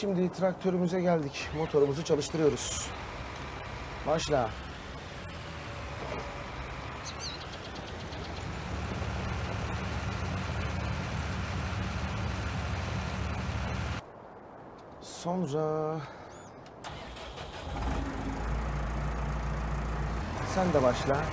Şimdi traktörümüze geldik. Motorumuzu çalıştırıyoruz. Başla. Sonra sen de başla.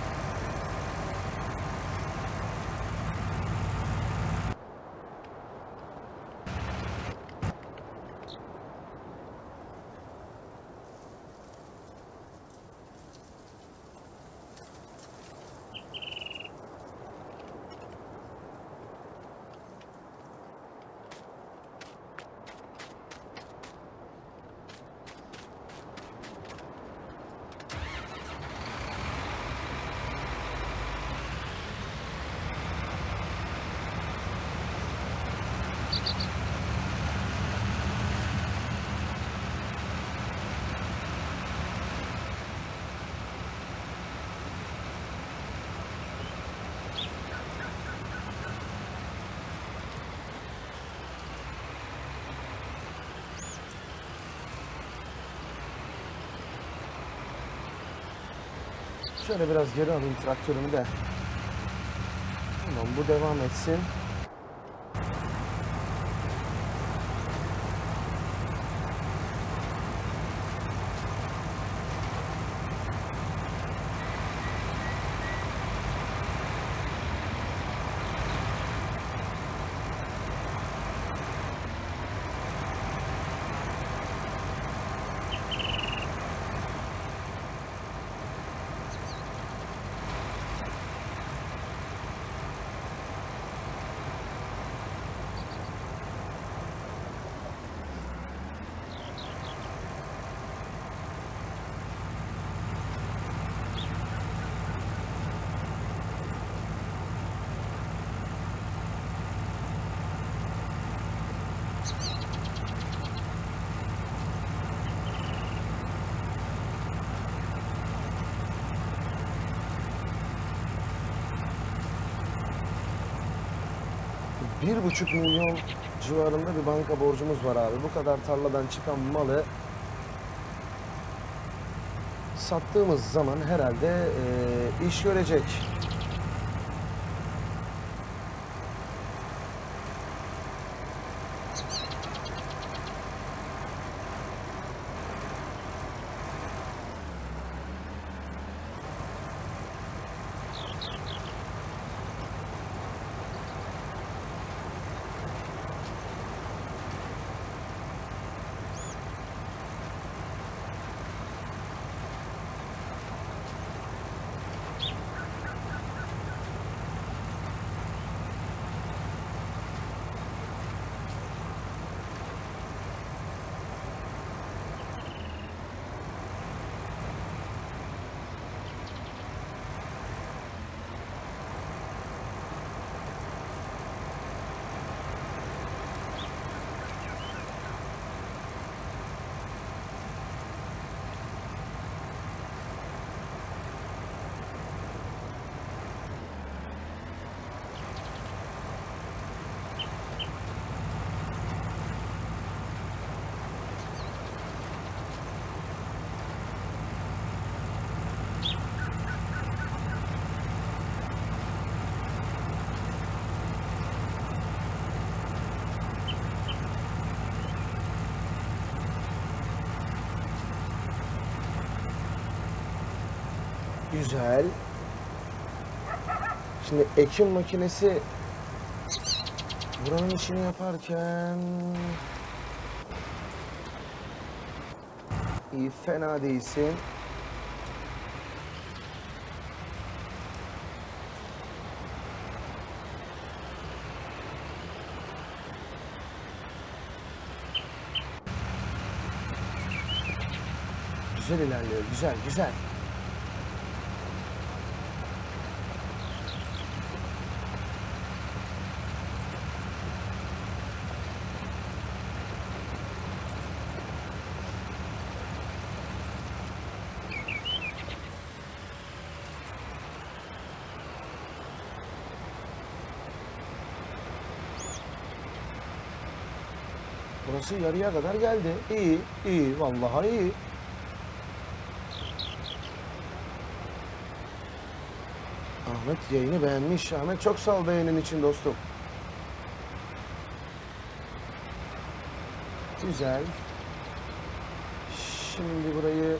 Şöyle biraz geri alayım traktörümü de. Tamam bu devam etsin. Bir buçuk milyon civarında bir banka borcumuz var abi. Bu kadar tarladan çıkan malı sattığımız zaman herhalde eee, iş görecek. Güzel. Şimdi ekim makinesi buranın işini yaparken iyi fena değilsin. Güzel ilerliyor. Güzel, güzel. Burası yarıya kadar geldi. İyi, iyi. Vallahi iyi. Ahmet yayını beğenmiş. Ahmet çok sağ ol beğenin için dostum. Güzel. Şimdi burayı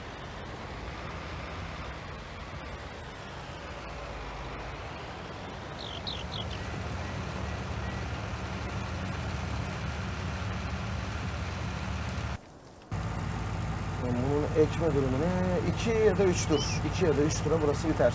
Ben bunun ekme durumu ne? 2 ya da 3 tur. 2 ya da 3 tura burası biter.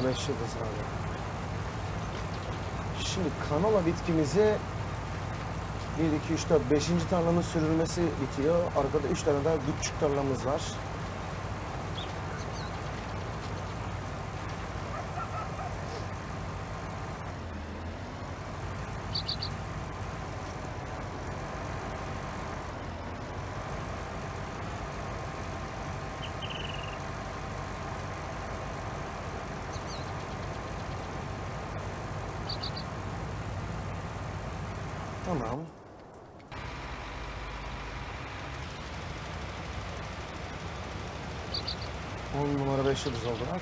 On numara 5 yıldız abi. Şimdi kanola bitkimizi 1, 2, 3, 4, 5. tarlanın sürülmesi bitiyor. Arkada 3 tane daha küçük tarlamız var. Tamam. On numara 5 yıldız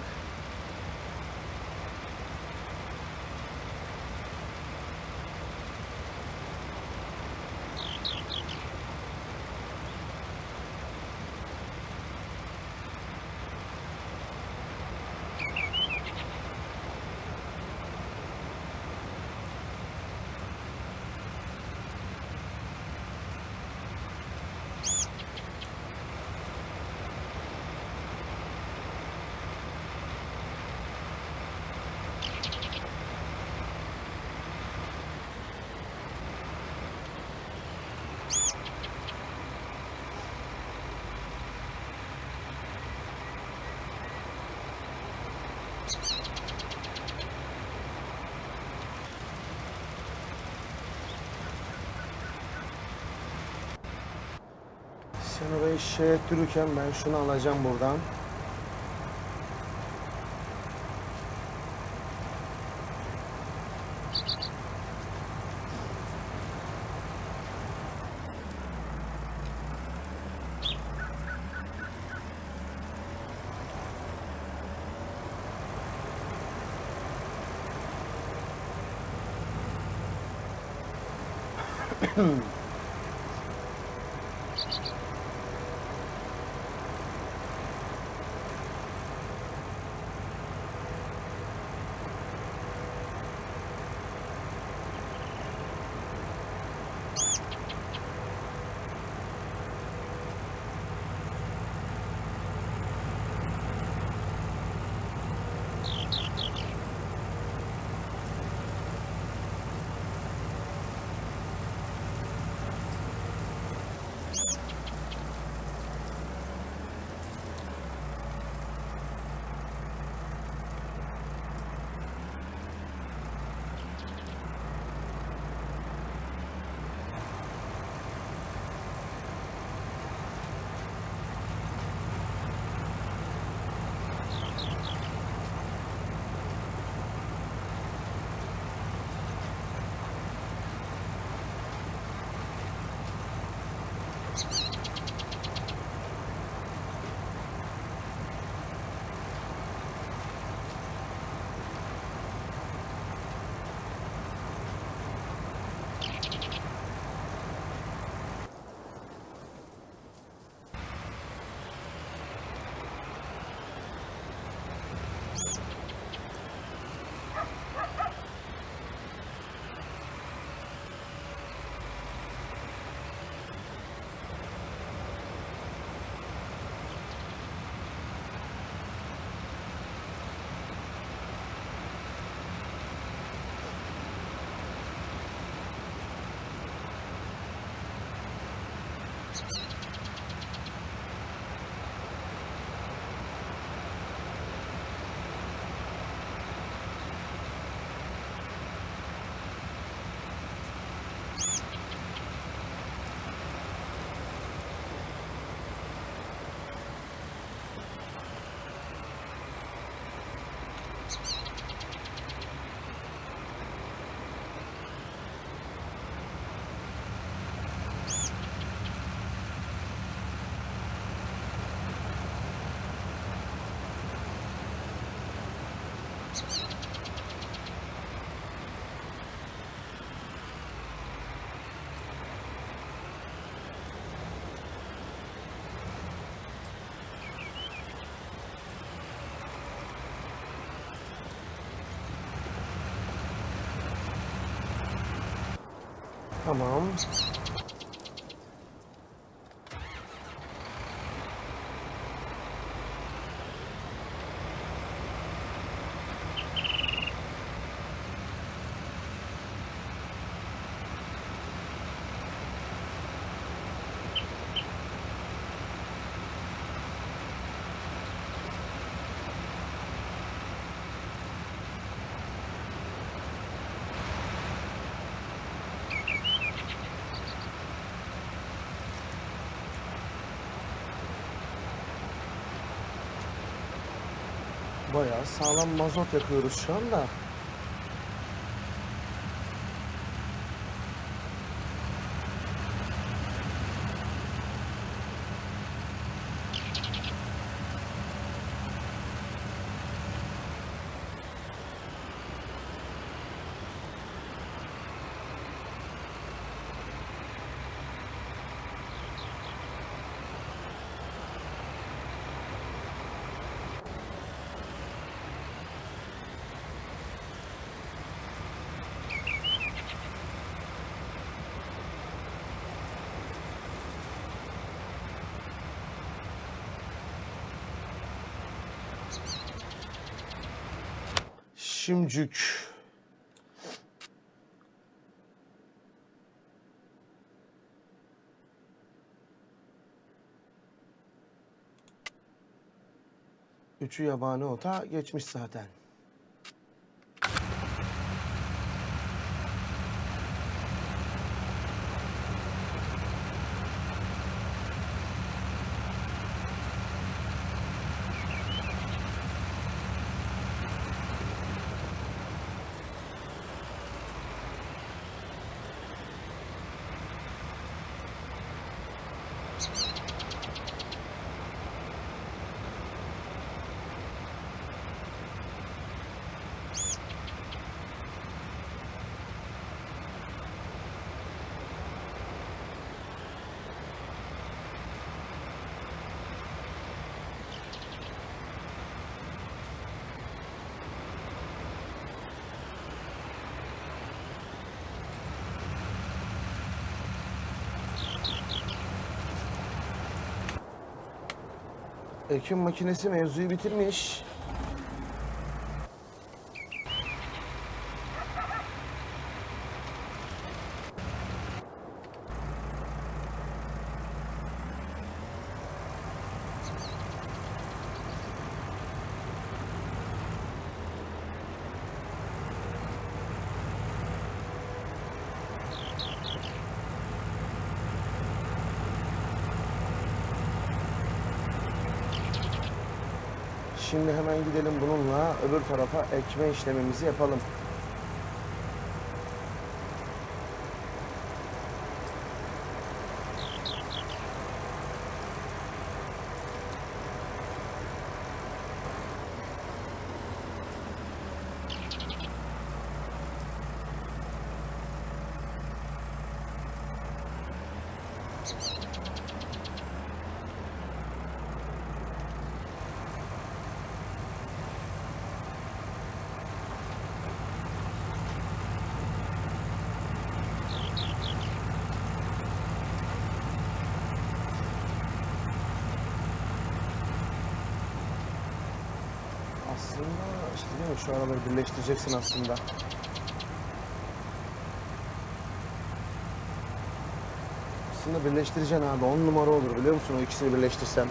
şey ettirirken ben şunu alacağım buradan. Tamam. Bayağı sağlam mazot yakıyoruz şu anda. Şimcük. Üçü yabani ota geçmiş zaten. Ekim makinesi mevzuyu bitirmiş. Şimdi hemen gidelim bununla öbür tarafa ekme işlemimizi yapalım. İşte değil mi? Şu araları birleştireceksin aslında. Aslında birleştireceksin abi. 10 numara olur biliyor musun o ikisini birleştirsem.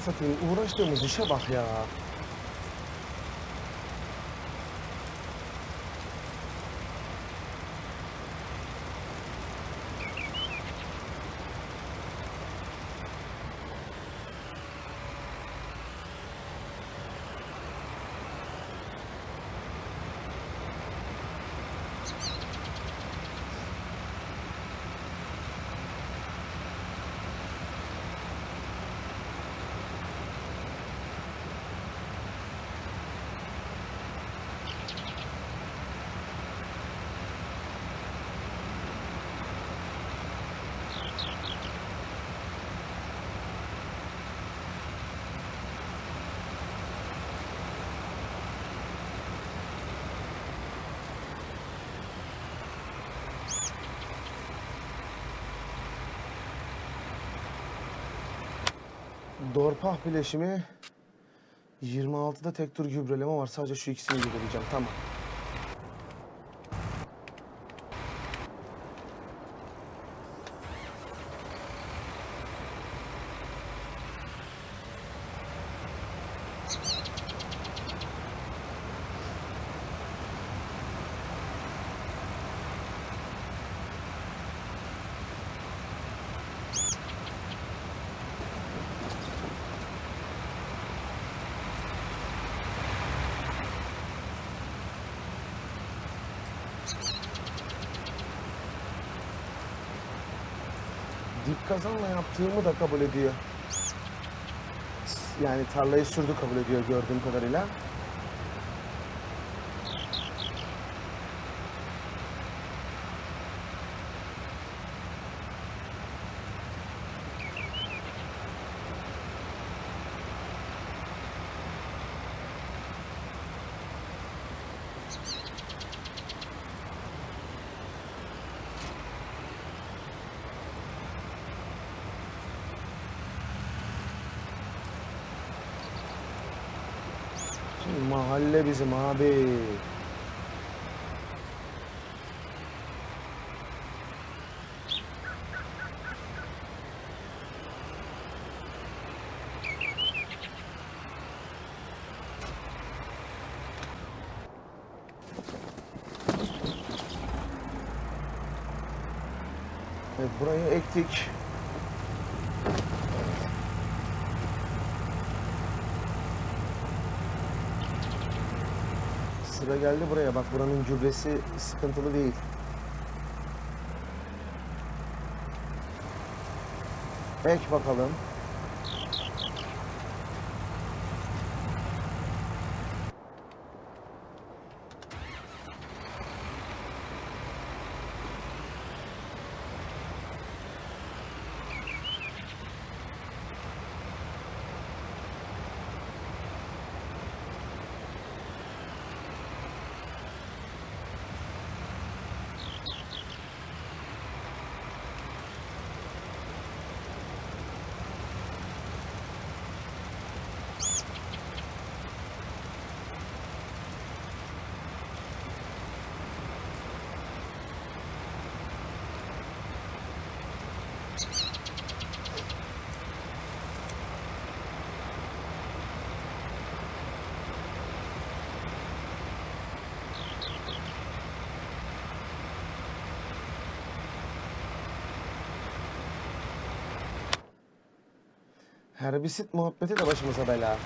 Satayım. Uğraştığımız işe bak ya. Dorpah bileşimi 26'da tek tur gübreleme var. Sadece şu ikisini gübreleyeceğim. Tamam. Kazanla yaptığımı da kabul ediyor. Yani tarlayı sürdü kabul ediyor gördüğüm kadarıyla. Şimdi mahalle bizim abi. Evet, burayı ektik. Sıra geldi buraya. Bak buranın gübresi sıkıntılı değil. Ek bakalım. Herbisit muhabbeti de başımıza bela.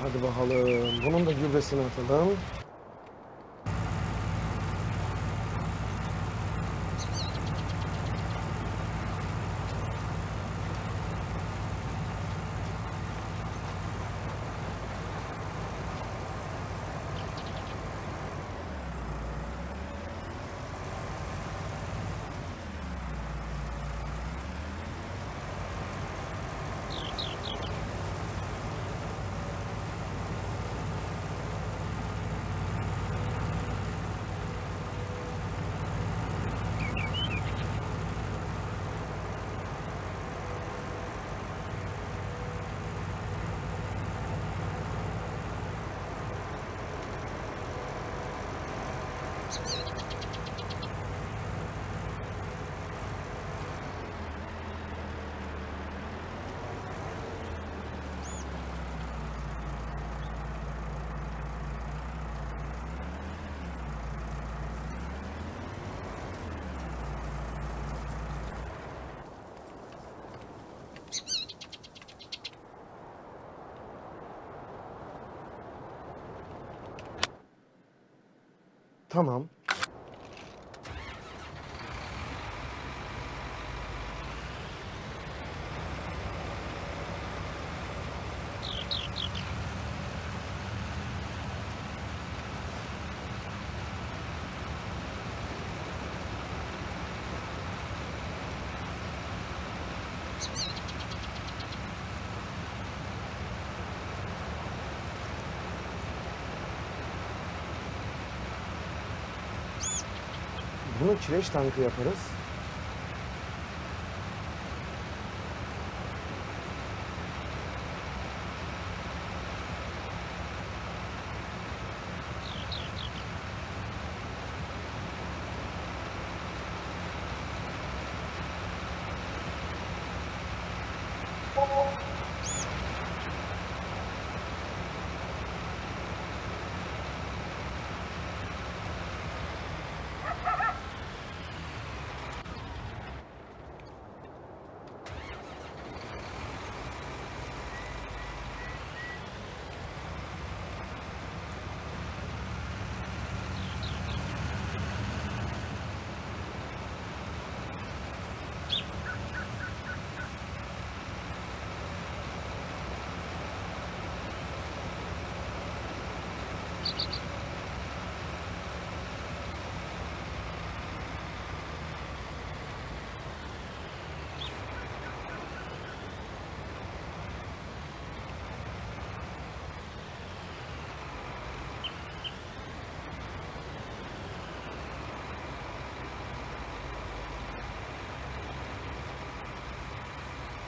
Hadi bakalım. Bunun da gübresini atalım. Tamam. Bunu kireç tankı yaparız.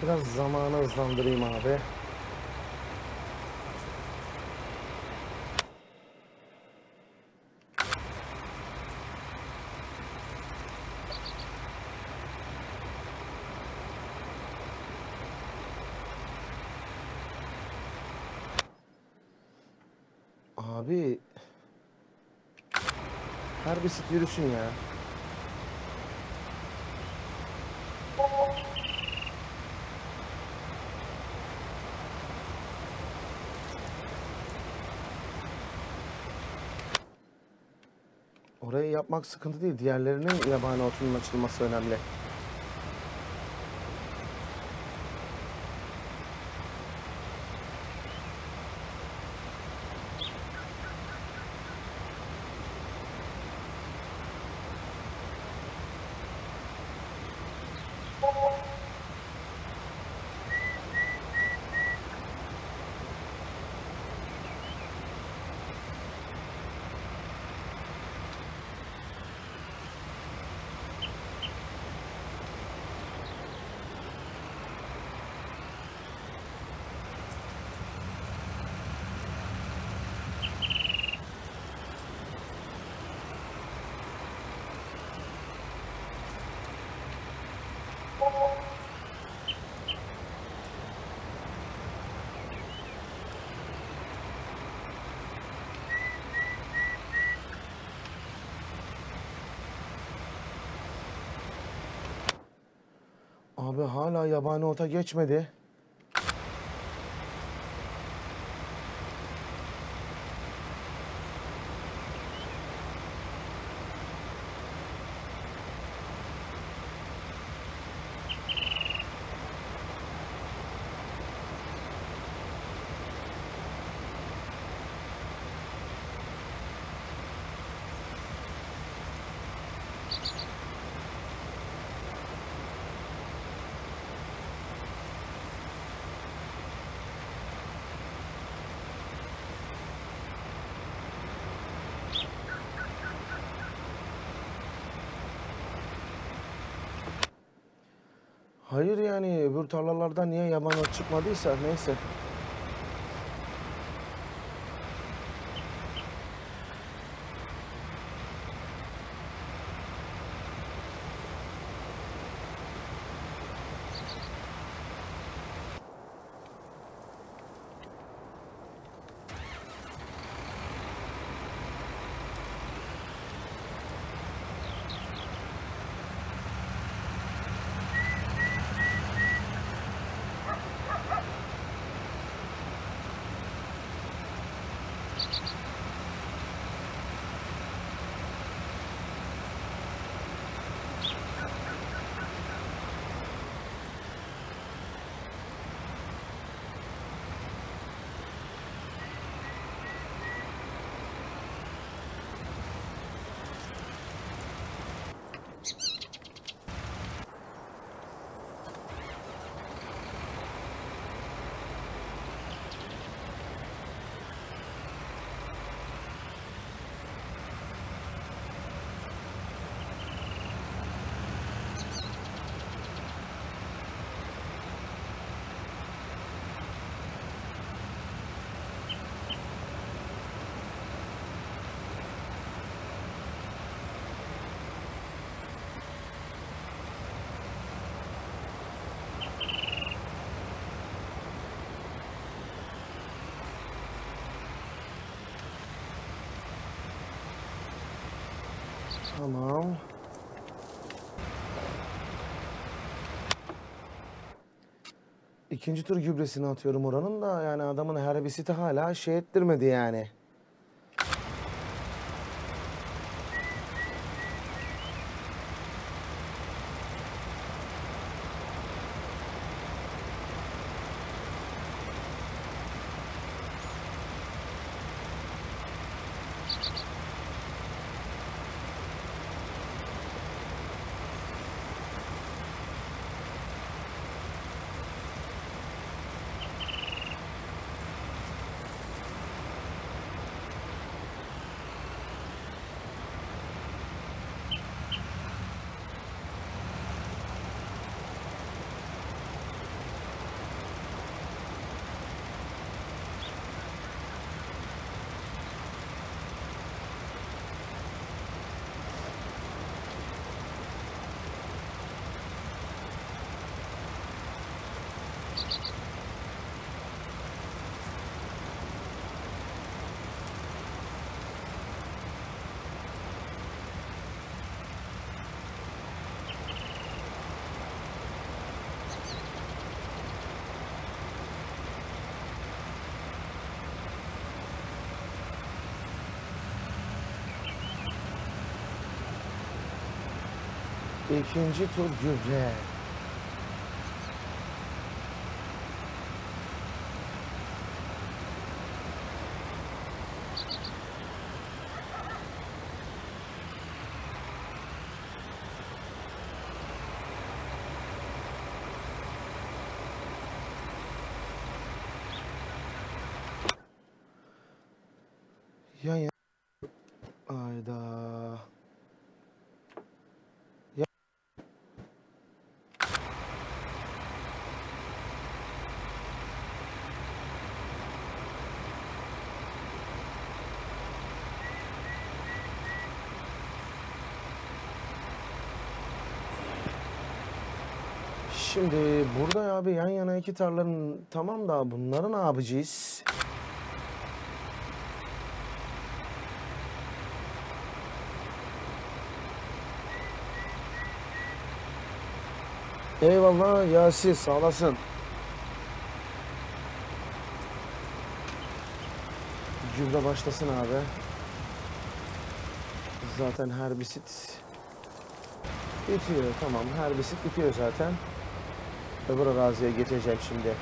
Biraz zamanı hızlandırayım abi. Abi her bisiklet yürüsün ya. Orayı yapmak sıkıntı değil. Diğerlerinin yabani otunun açılması önemli. Hala yabani ota geçmedi. Hayır yani öbür tarlalardan niye yaban ot çıkmadıysa neyse. Tamam. İkinci tur gübresini atıyorum oranın da yani adamın herbisiti hala şey ettirmedi yani. İkinci tur gübre. Yan yan. Ayda. Şimdi burada abi yan yana iki tarlanın tamam da bunları ne yapacağız? Eyvallah Yasir sağ olasın. Gübre başlasın abi. Zaten herbisit bitiyor tamam herbisit bitiyor zaten. Öbür araziye geçeceğim şimdi.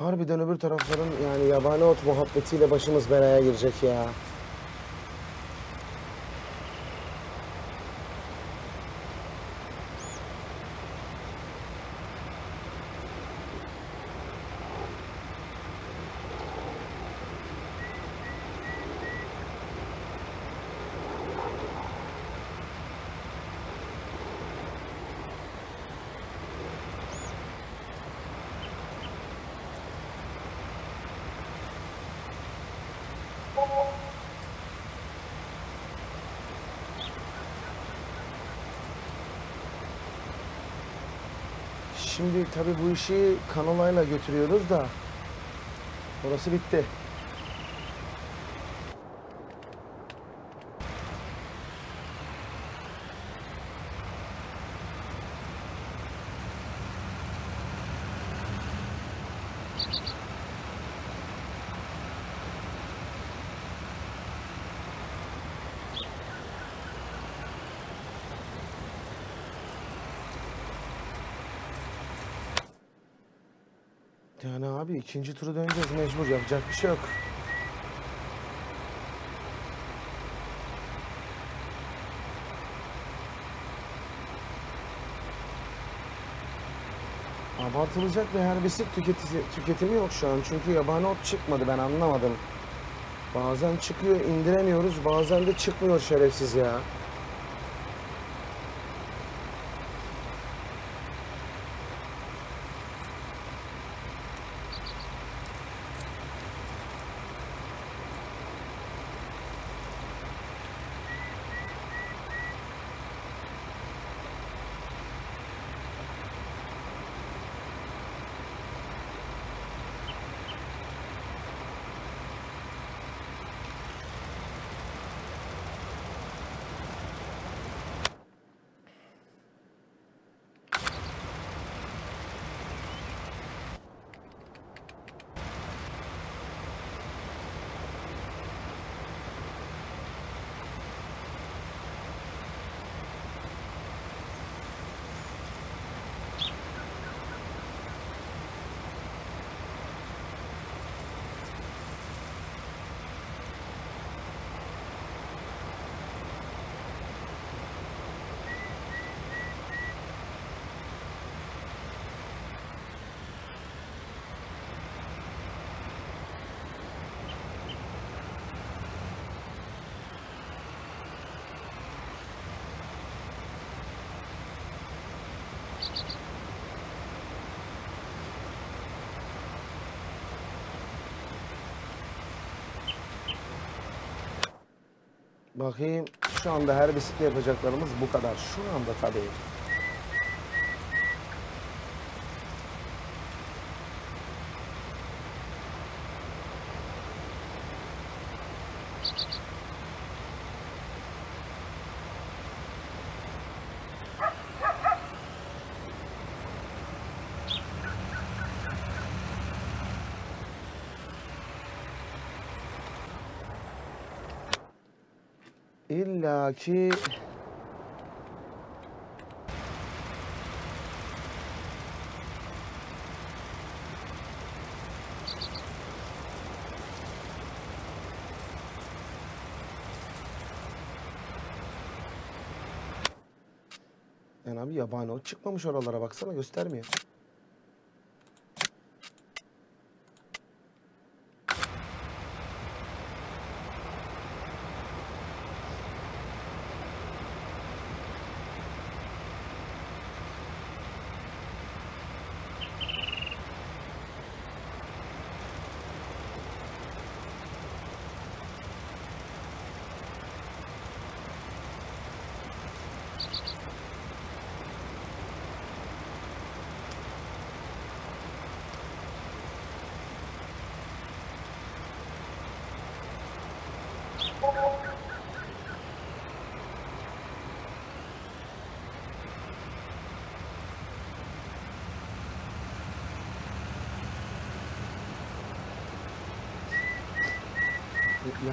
Harbiden öbür tarafların yani yabani ot muhabbetiyle başımız belaya girecek ya. Şimdi tabii bu işi kanolayla götürüyoruz da orası bitti. Yani abi ikinci turu döneceğiz mecbur yapacak bir şey yok. Abartılacak bir herbisik tüketici, tüketimi yok şu an. Çünkü yabani ot çıkmadı ben anlamadım. Bazen çıkıyor indiremiyoruz bazen de çıkmıyor şerefsiz ya. Bakayım şu anda herbisikle yapacaklarımız bu kadar. Şu anda tabii. İlla ki Yani abi yabani ot çıkmamış oralara baksana göstermiyor.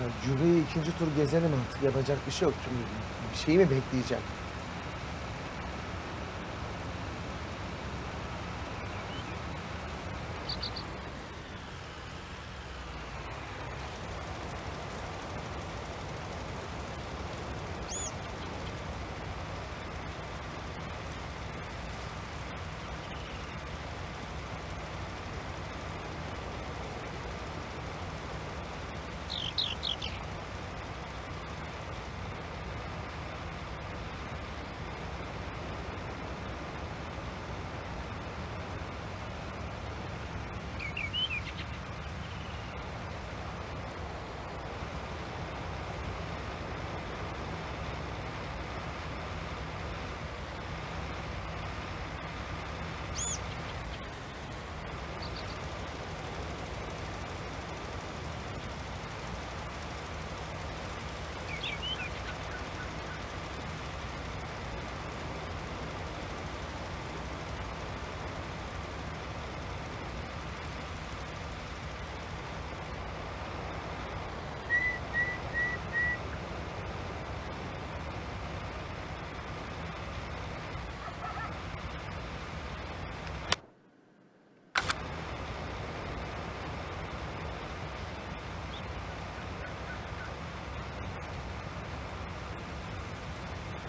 Ya ikinci tur gezelim artık yapacak bir şey yok. Bir şeyi mi bekleyeceğim?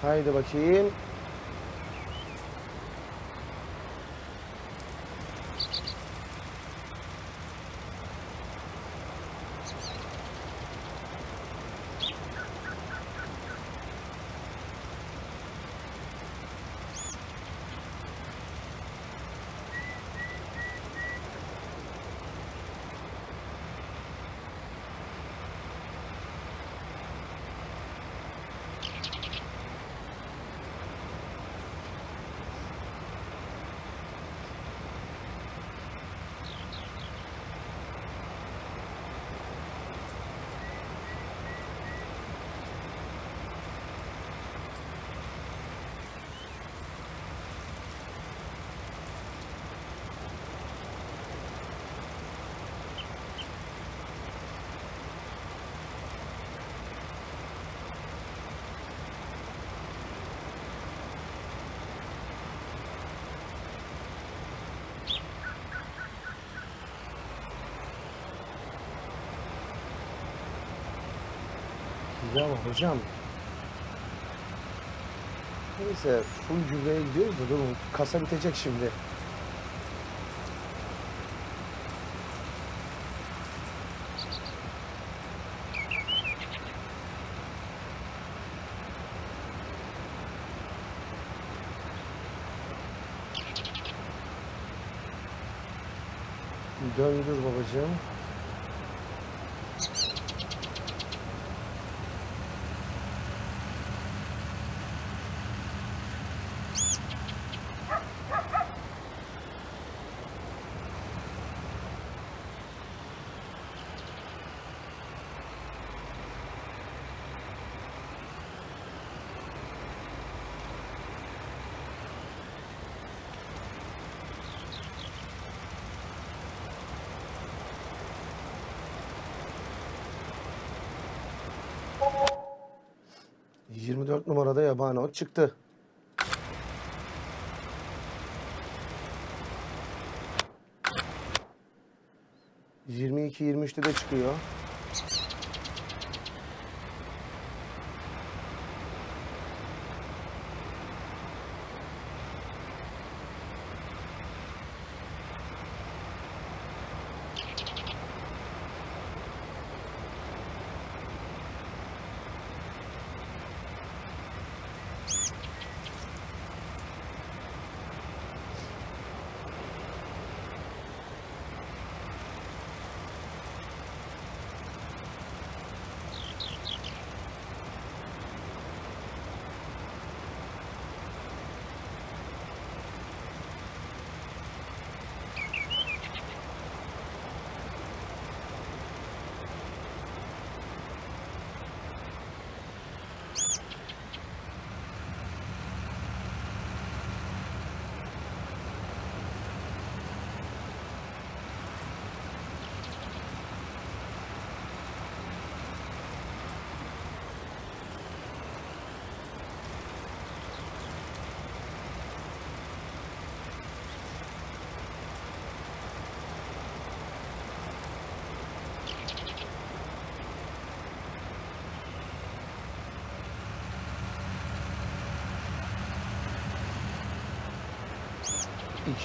هاي دبشين Ya hocam. Neyse full gübreye gidiyoruz da durun. Kasa bitecek şimdi. Döndür babacığım. Yirmi dört numarada yabani ot çıktı. Yirmi iki, yirmi üçte de çıkıyor.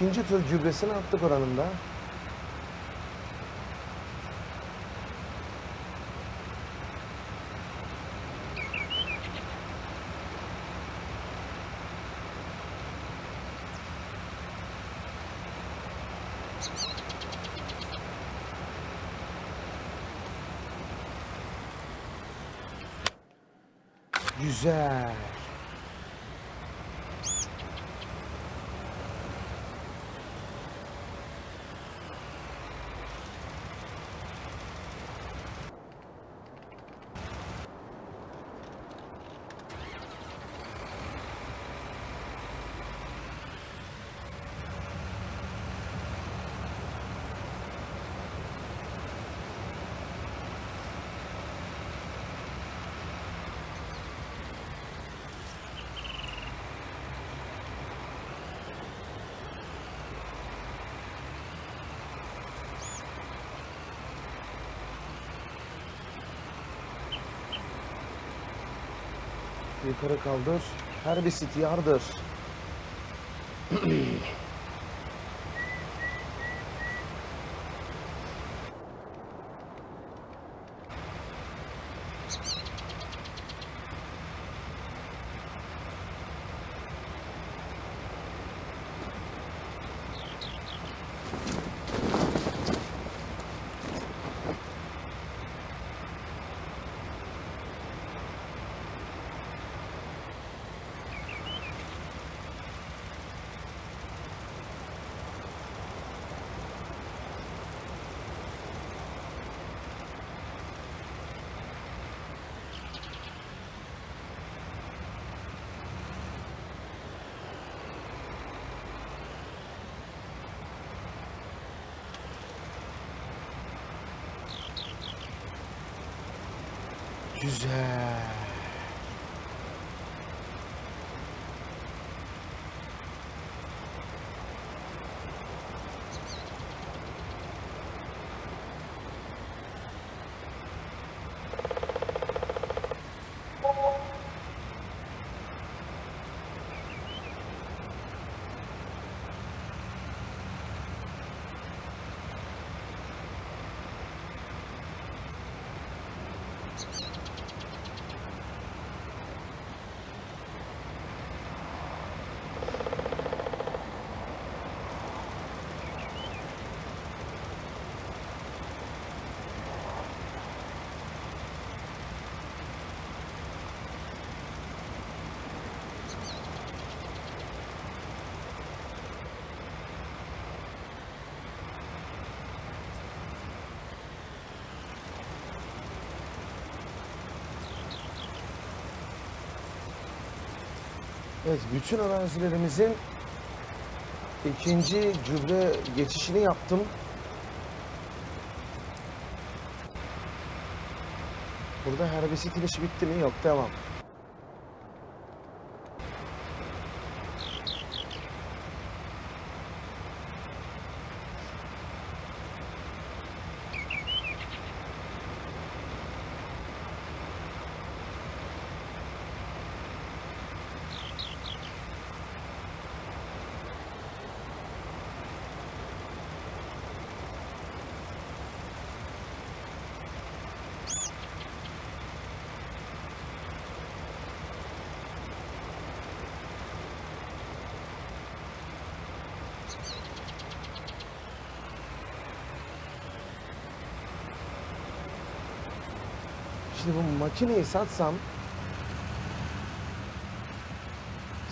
İkinci tur gübresini attık oranında. Güzel. Yukarı kaldır. Herbisit yardır. Güzel. Evet, bütün arazilerimizin ikinci gübre geçişini yaptım. Burada herbisit ilişi bitti mi? Yok, devam. Şimdi bu makineyi satsam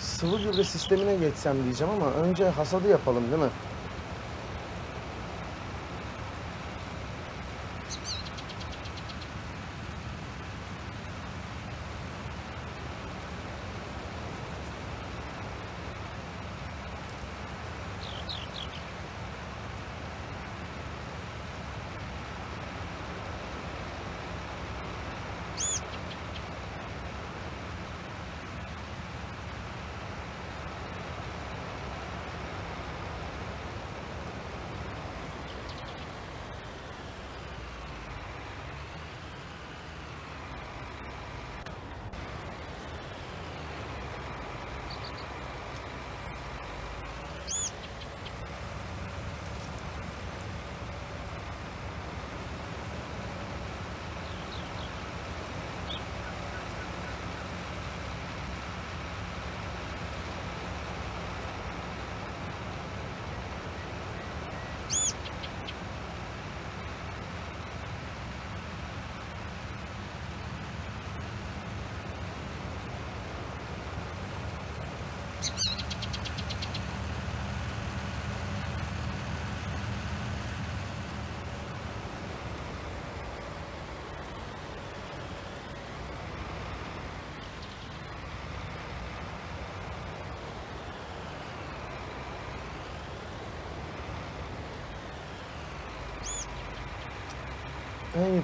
sıvı gübre sistemine geçsem diyeceğim ama önce hasadı yapalım değil mi?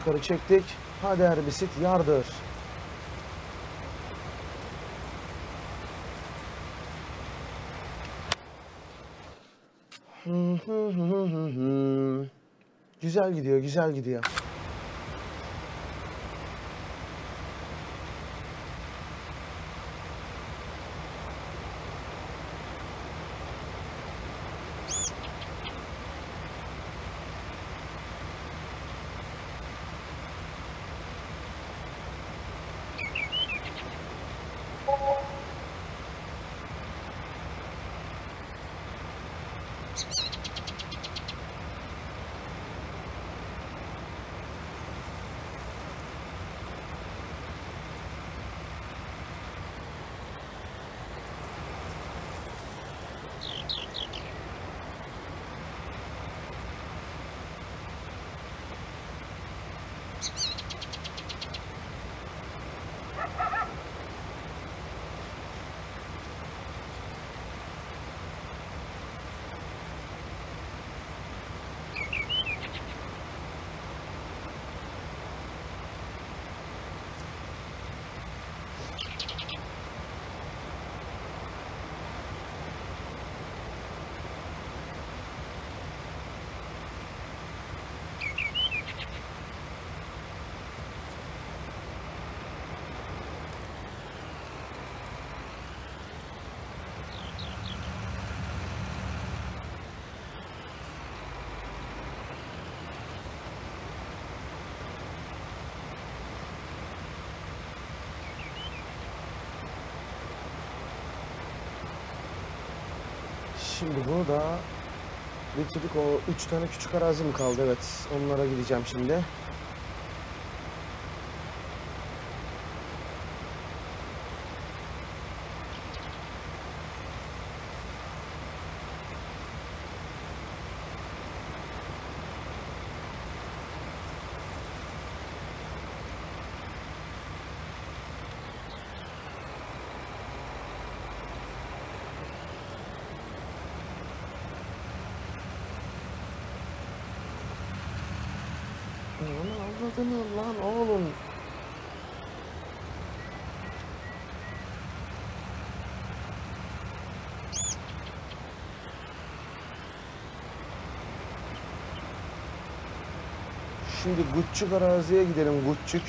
Yukarı çektik. Hadi herbisit yardır. Güzel gidiyor, güzel gidiyor. Şimdi bunu da bitirdik. O üç tane küçük arazi mi kaldı? Evet. Onlara gideceğim şimdi. Avradını lan oğlum. Şimdi Gutçuk araziye gidelim Gutçuk.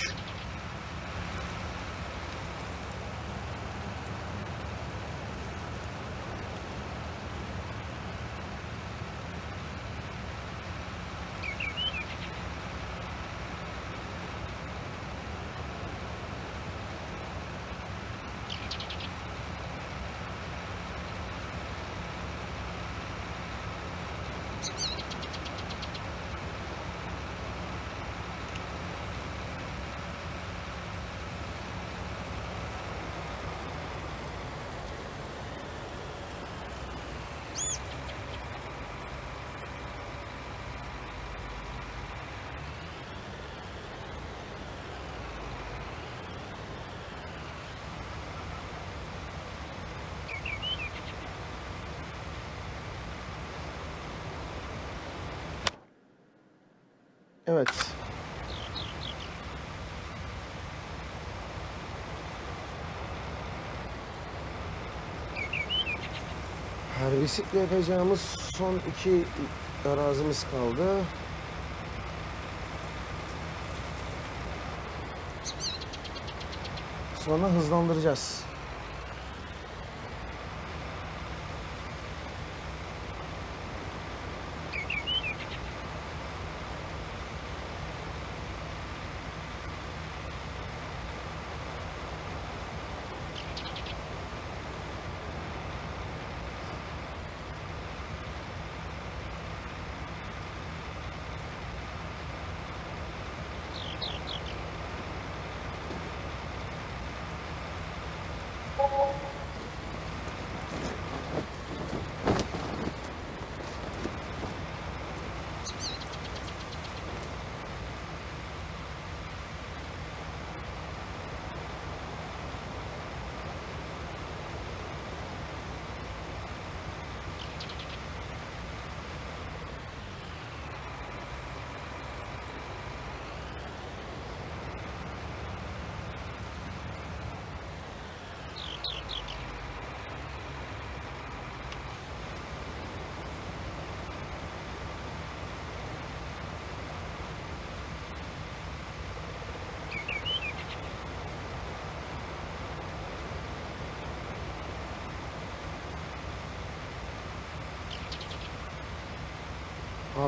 Evet. Herbisikle yapacağımız son iki arazimiz kaldı. Sonra hızlandıracağız.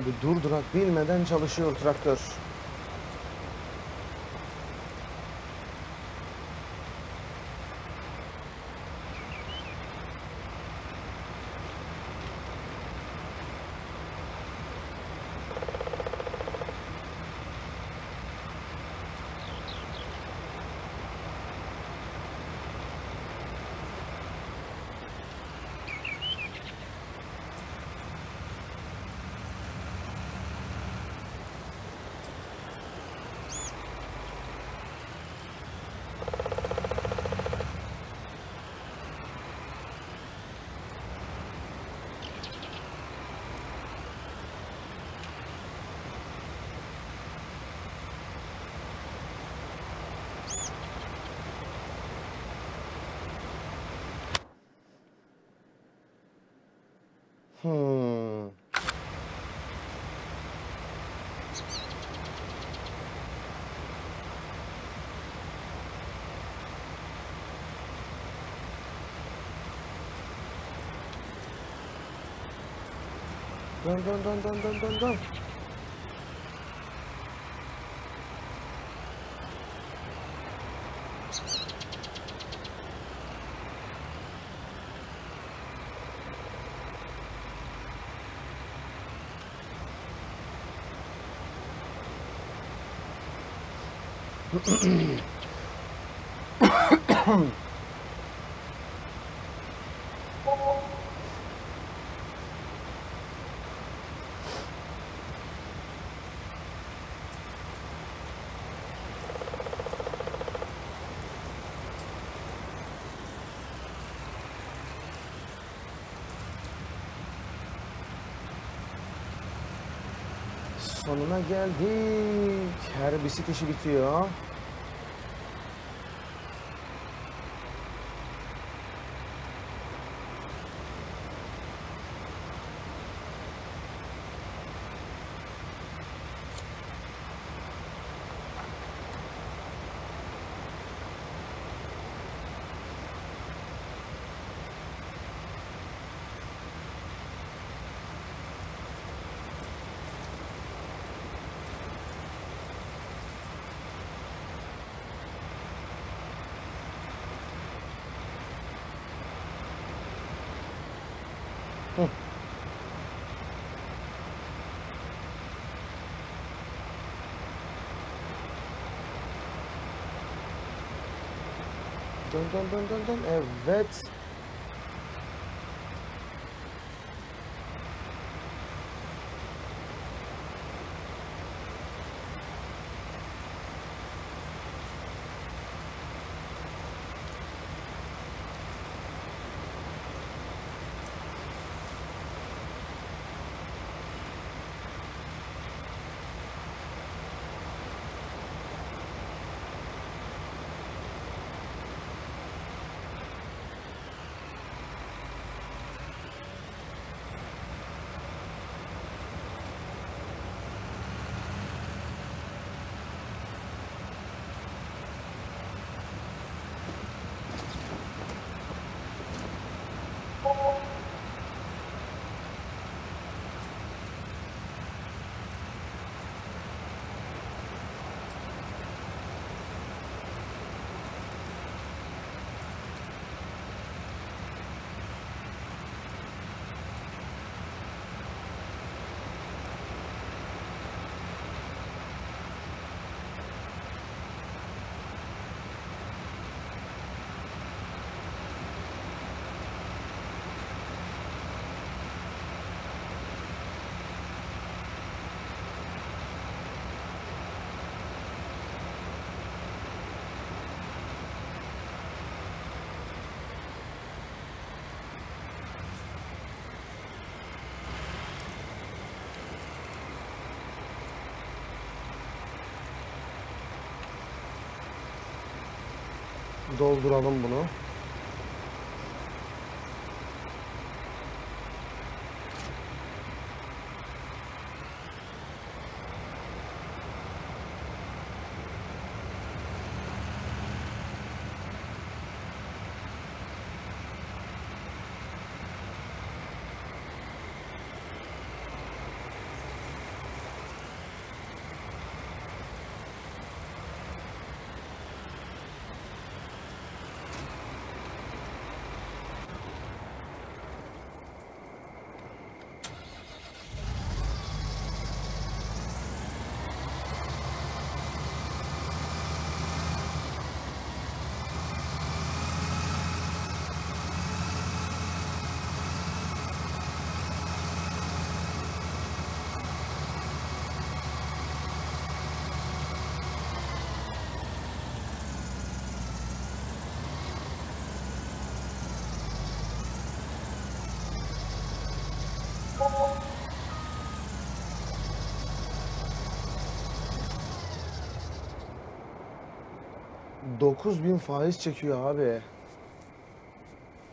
Abi durdurak bilmeden çalışıyor traktör. Hmm. Dön dön dön dön dön dön dön. Sonuna geldik. Her bisiklet işi bitiyor. Dön dön dön dön dön. Evet. Dolduralım bunu. Dokuz bin faiz çekiyor abi.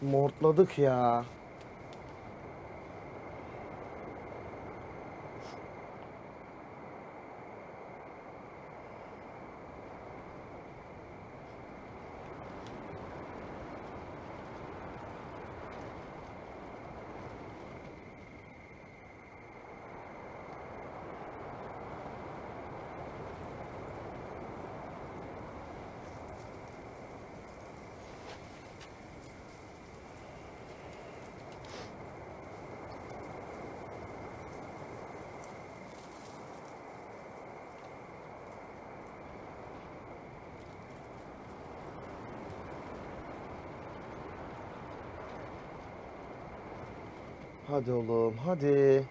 Mortladık ya. Hadi oğlum hadi.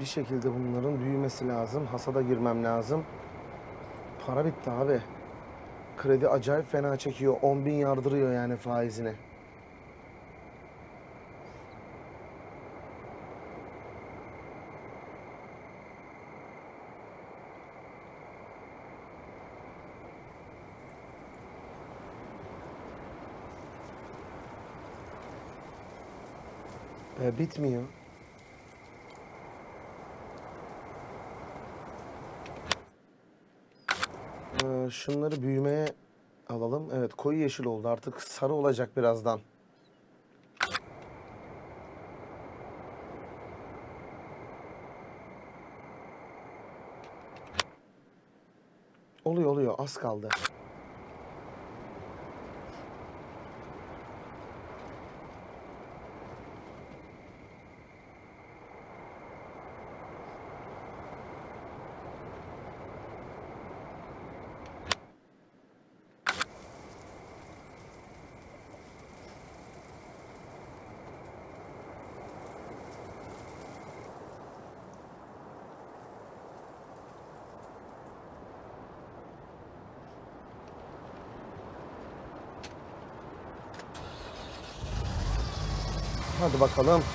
Bir şekilde bunların büyümesi lazım. Hasada girmem lazım. Para bitti abi. Kredi acayip fena çekiyor. 10 bin yardırıyor yani faizine. E, bitmiyor. Şunları büyümeye alalım. Evet koyu yeşil oldu. Artık sarı olacak birazdan. Oluyor oluyor. Az kaldı. Bakalım.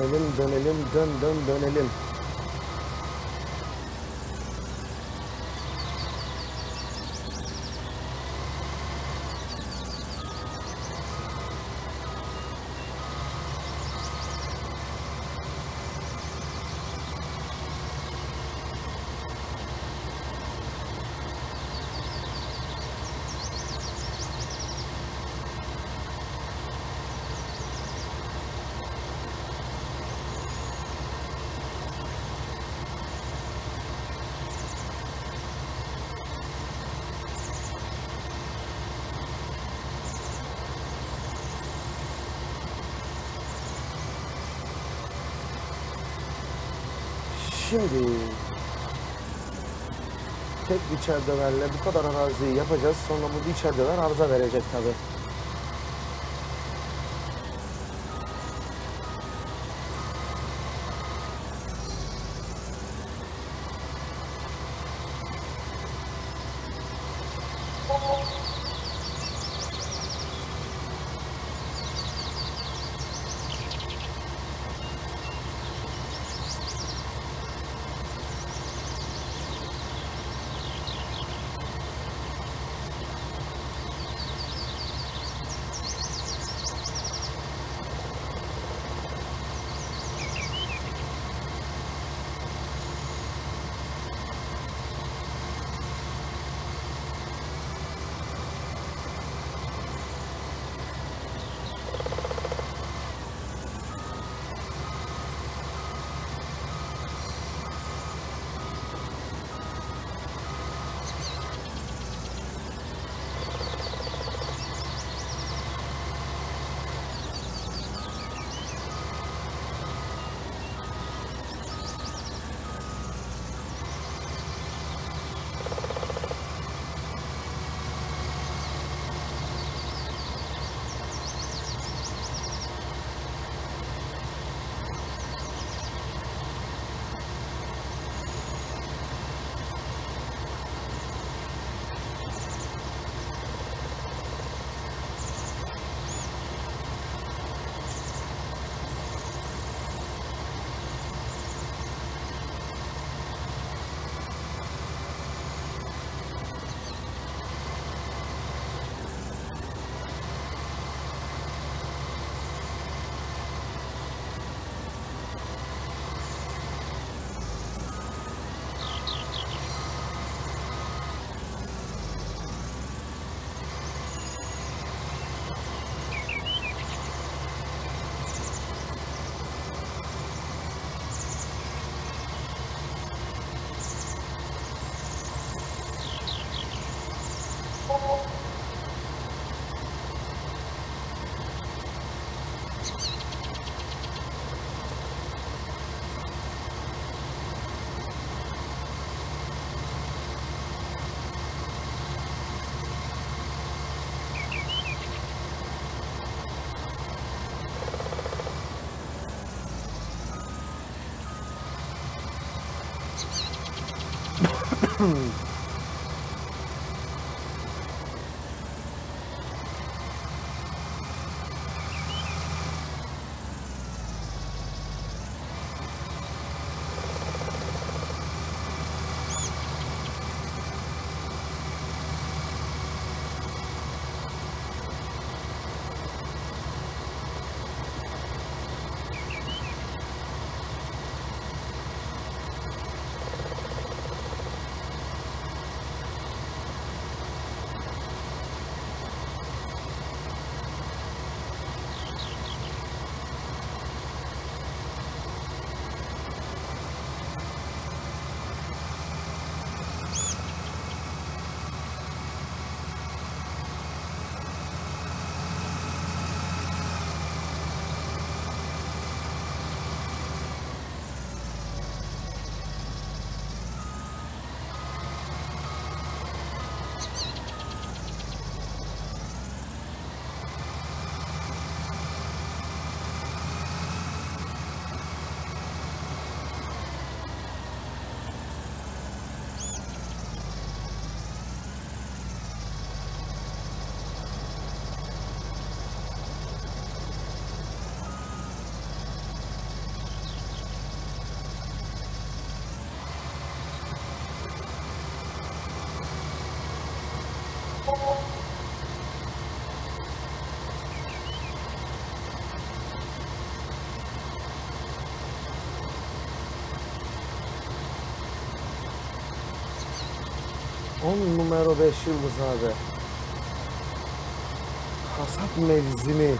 Dönelim, dönelim, dön, dön, dönelim. Şimdi tek bir biçerdelerle bu kadar araziyi yapacağız. Sonra bu biçerdeler arıza verecek tabii. 10 numara 5 yıldız abi. Kasap mevzimi.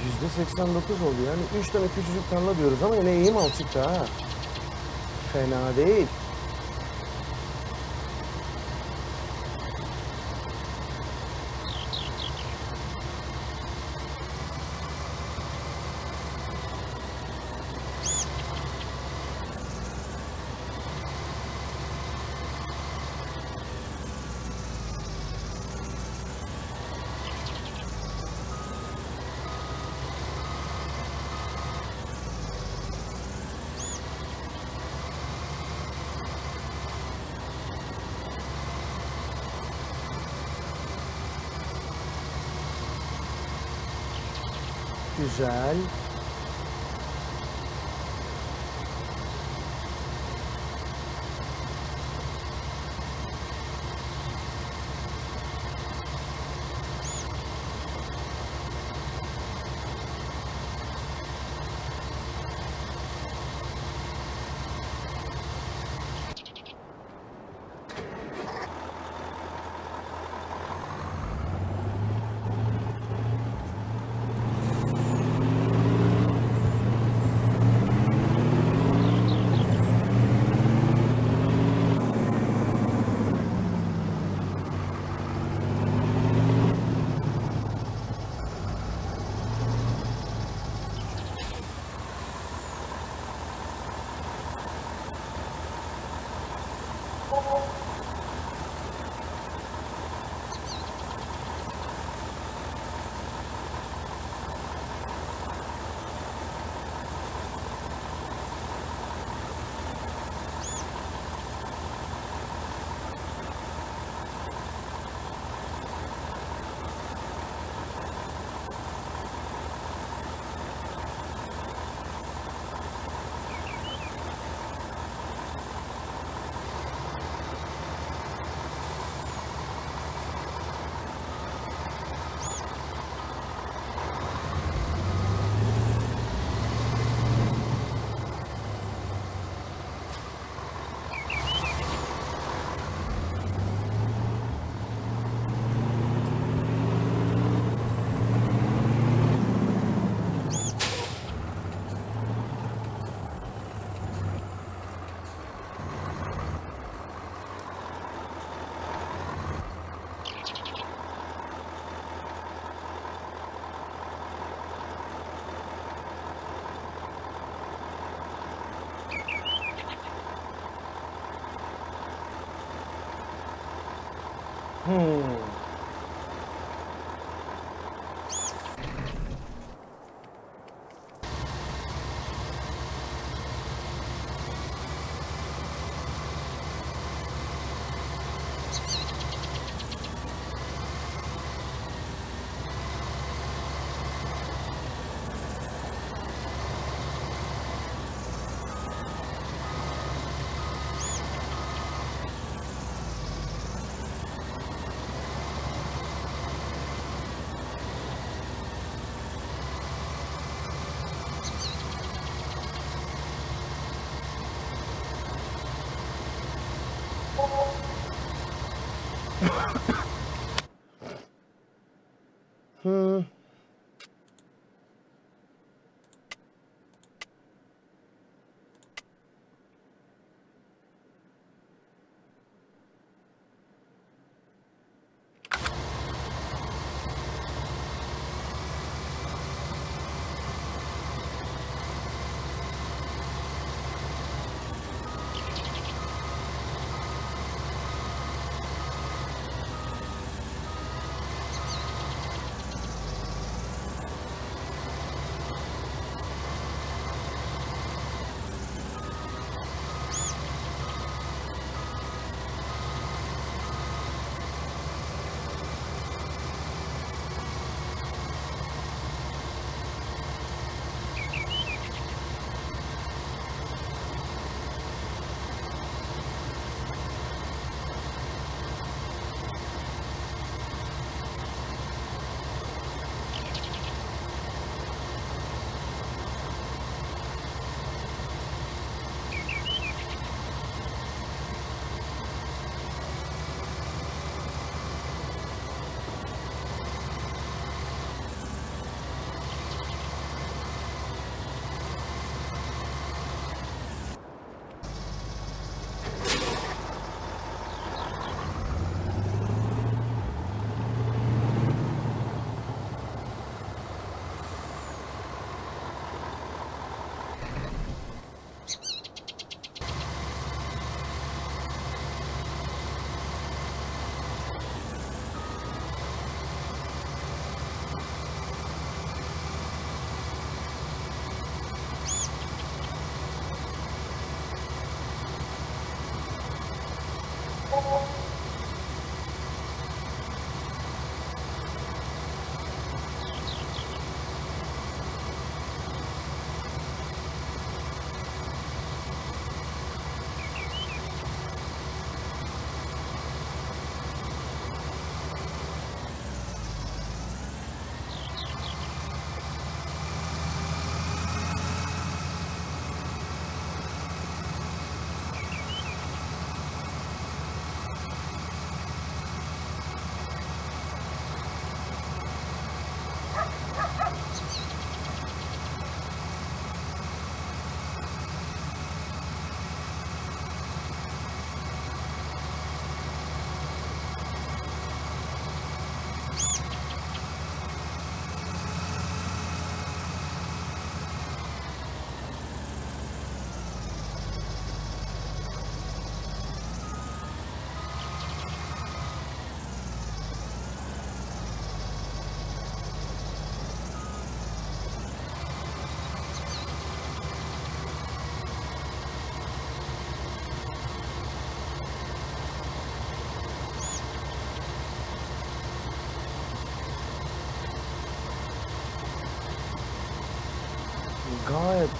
%89 oldu yani 3 tane küçücük tarla diyoruz ama yine iyi mal çıktı ha. Fena değil. Güzel.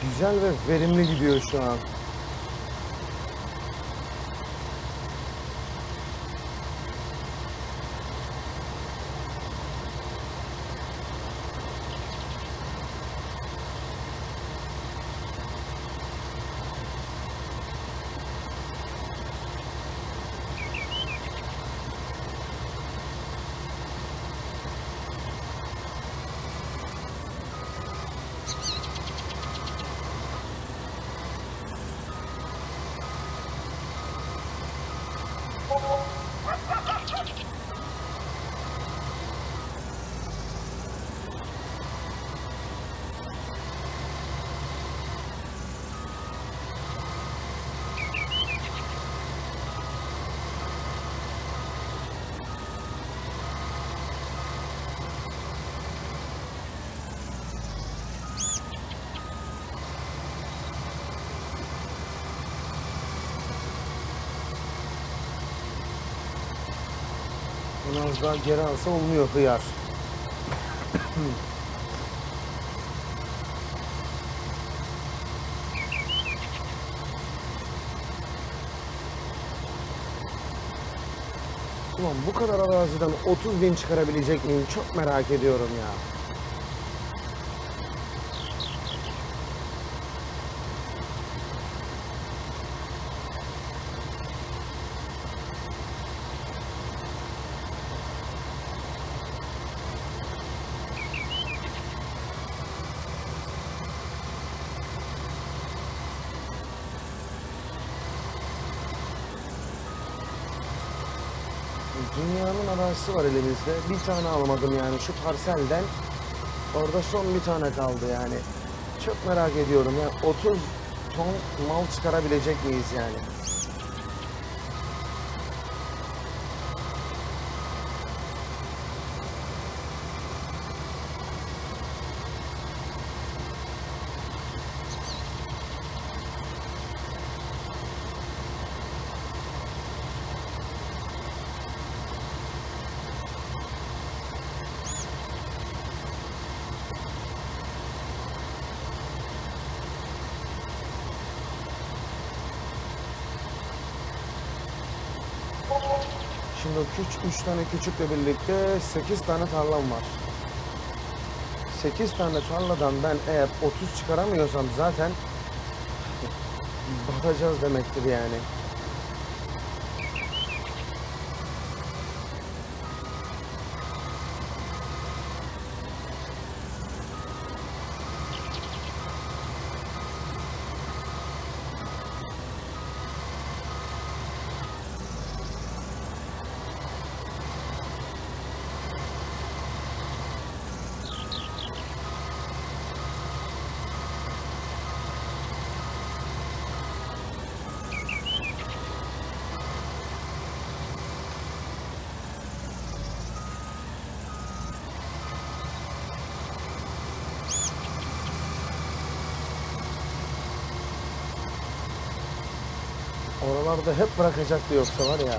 Güzel ve verimli gidiyor şu an. Daha geri alsa olmuyor hıyar. Ulan bu kadar araziden 30 bin çıkarabilecek miyim? Çok merak ediyorum ya. Arazisi var elimizde. Bir tane almadım yani şu parselden. Orada son bir tane kaldı yani. Çok merak ediyorum ya 30 ton mal çıkarabilecek miyiz yani? Şimdi o küç, 3 tane küçükle birlikte 8 tane tarlam var. 8 tane tarladan ben eğer 30 çıkaramıyorsam zaten batacağız demektir yani. Oralarda hep bırakacaktı yoksa var ya.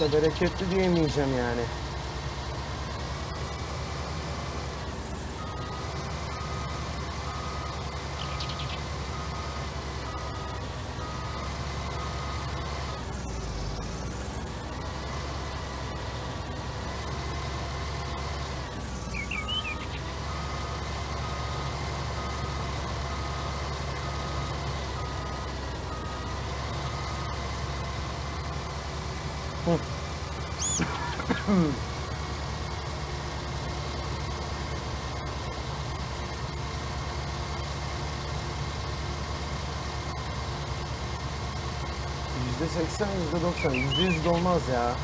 Da bereketli diyemeyeceğim yani. Yüzde seksen, yüzde doksan, yüzde yüz de olmaz ya.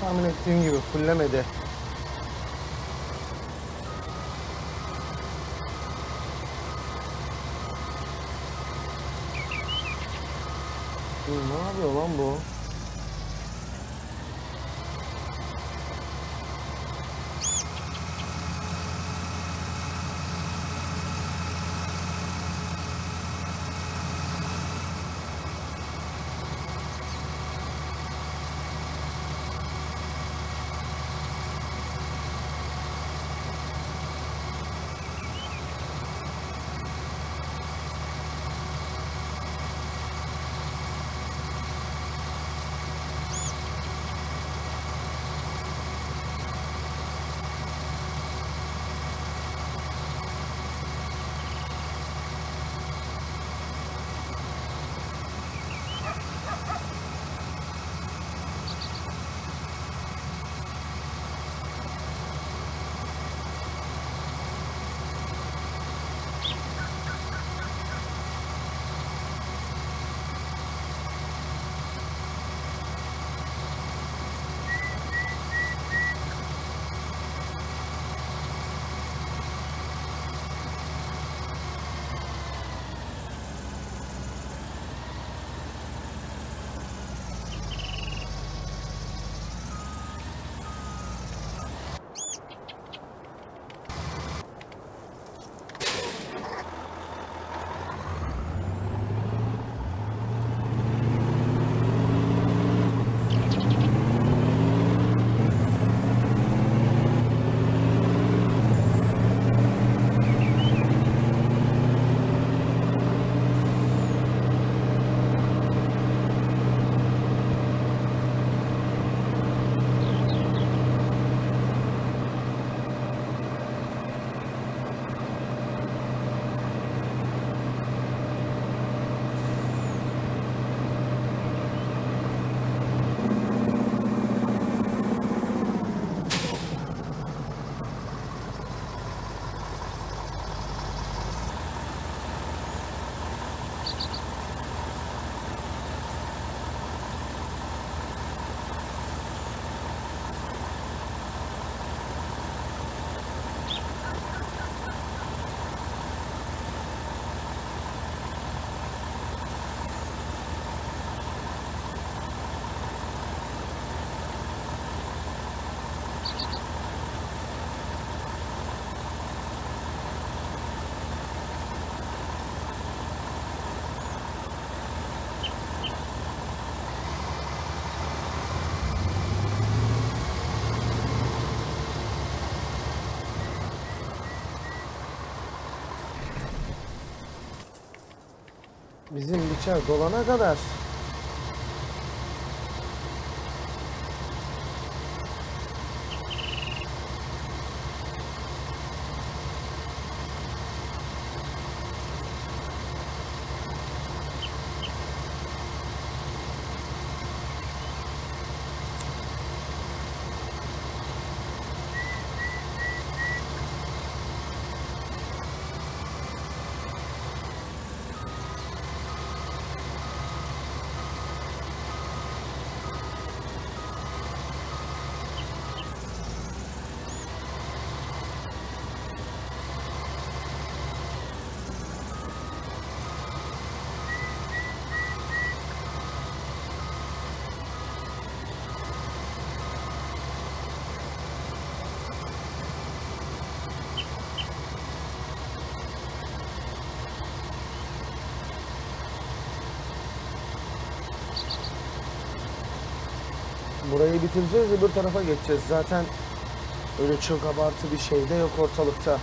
Tahmin ettiğim gibi fullemedi. Ne yapıyor lan bu? Bizim biçer dolana kadar. Burayı bitireceğiz öbür tarafa geçeceğiz. Zaten öyle çok abartı bir şey de yok ortalıkta.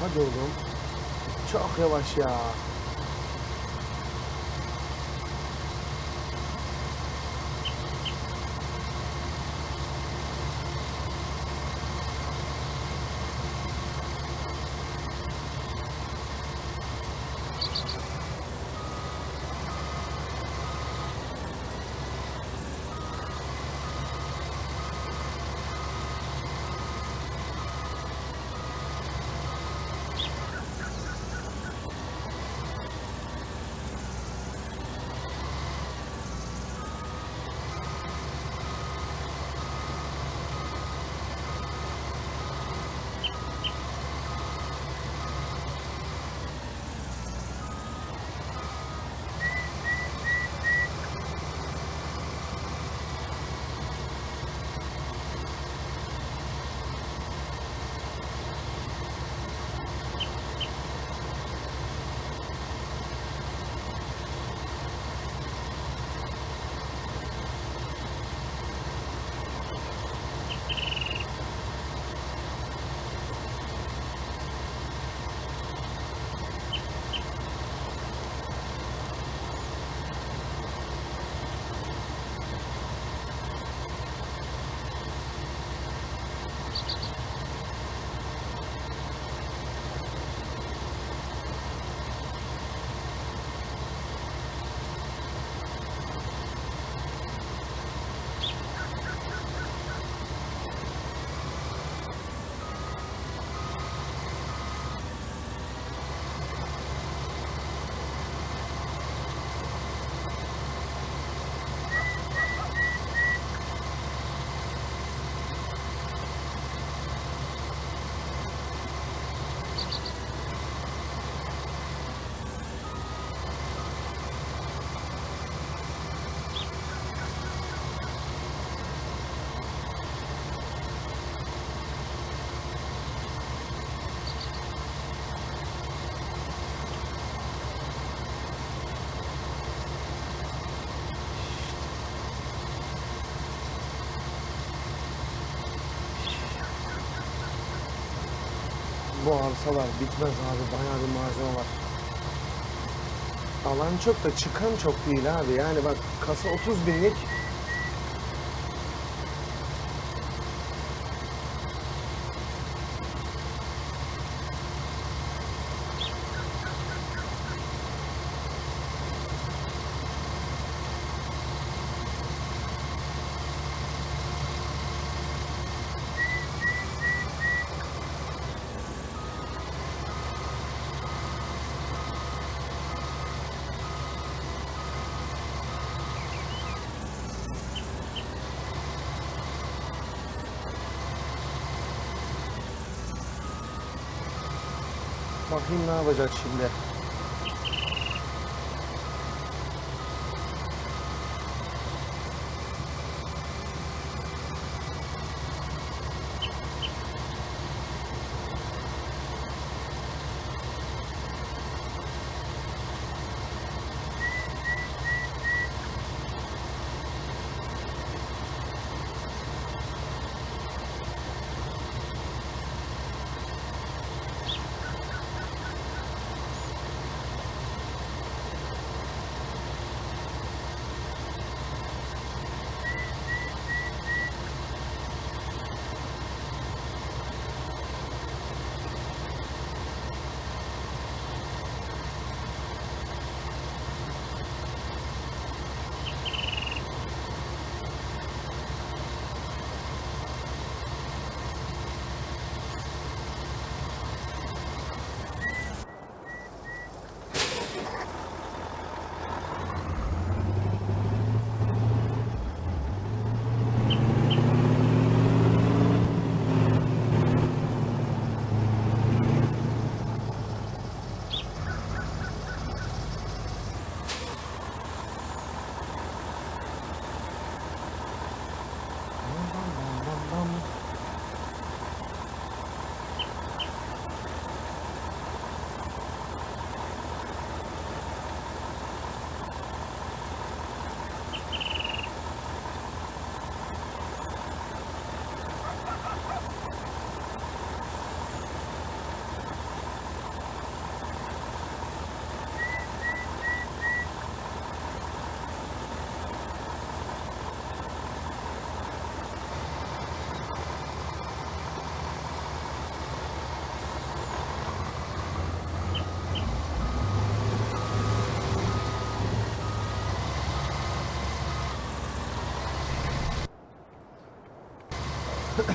Hadi oğlum. Çok yavaş ya. Arsalar bitmez abi. Bayağı bir malzeme var. Alan çok da çıkan çok değil abi. Yani bak kasa 30 binlik. Bakayım ne yapacak şimdi.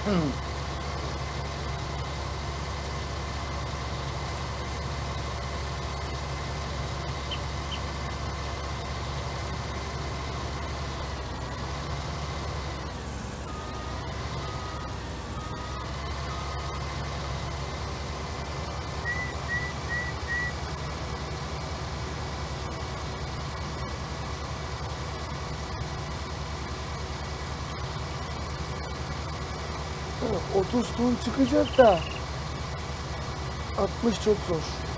Ha, 30 ton çıkacak da 60 çok zor.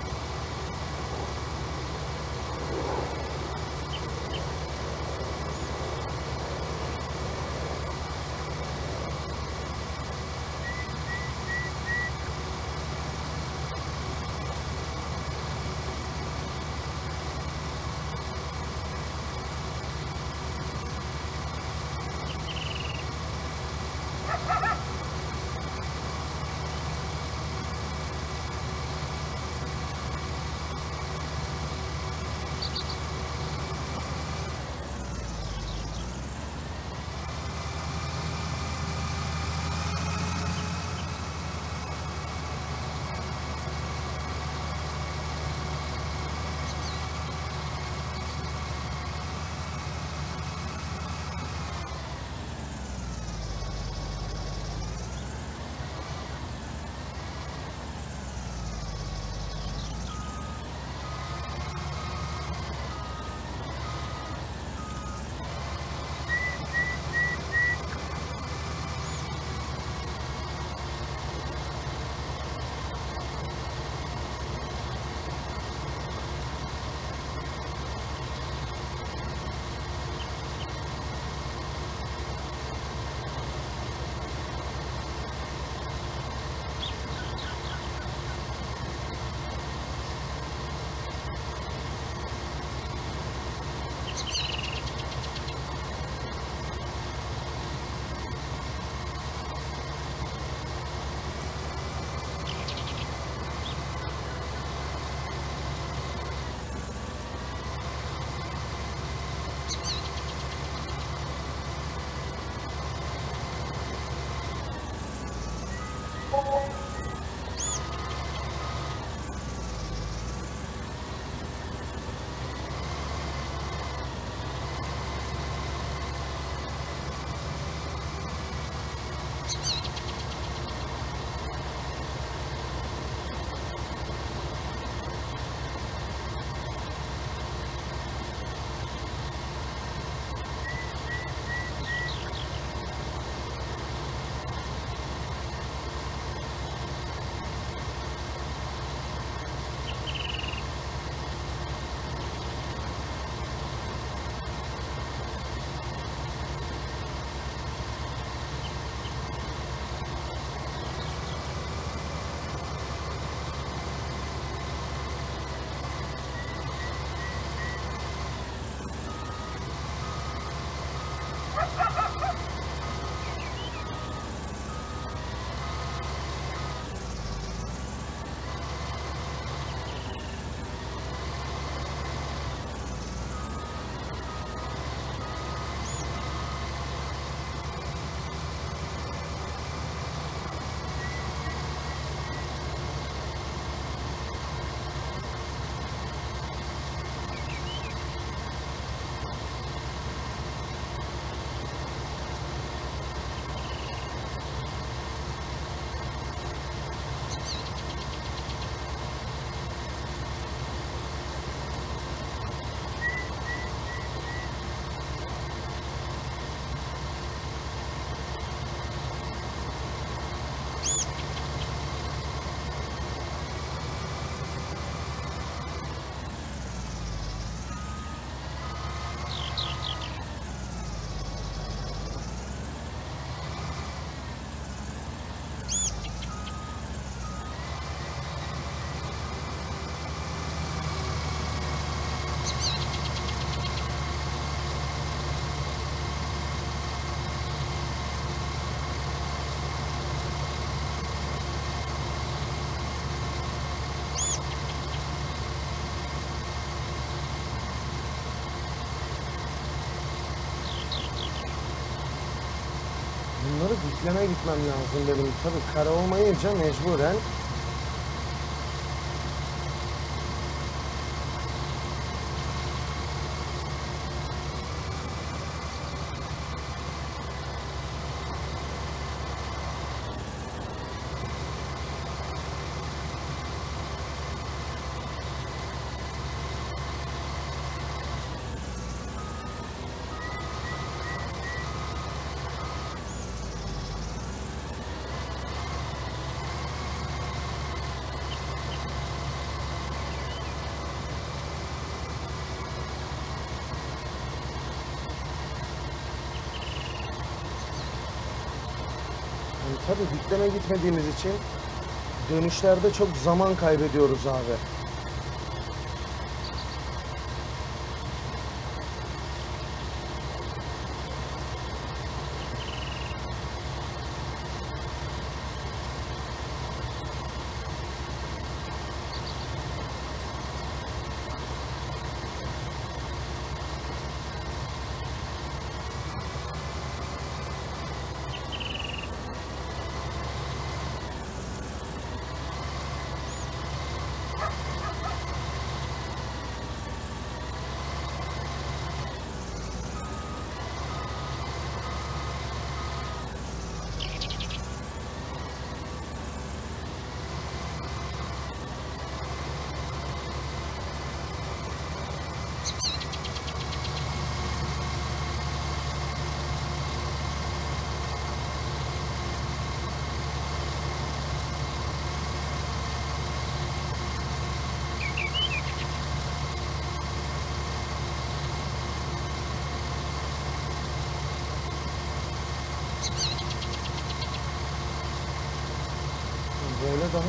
Dikleme gitmem lazım benim. Tabii kare olmayınca mecburen Yani dikleme gitmediğimiz için dönüşlerde çok zaman kaybediyoruz abi.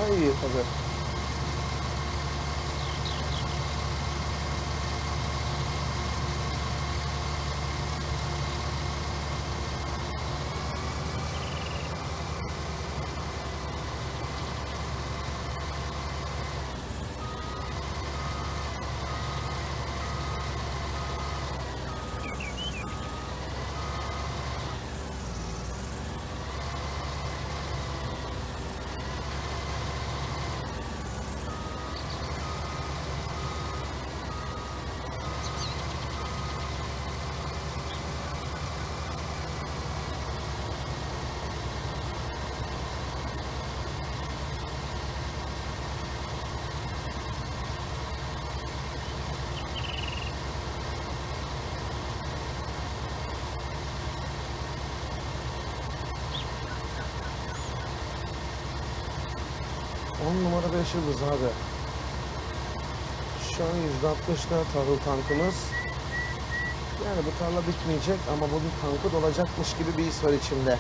Böyle daha numara 5 yıldız abi. Şu an %60'da tahıl tankımız. Yani bu tarla bitmeyecek ama bunun tankı dolacakmış gibi bir his var içimde.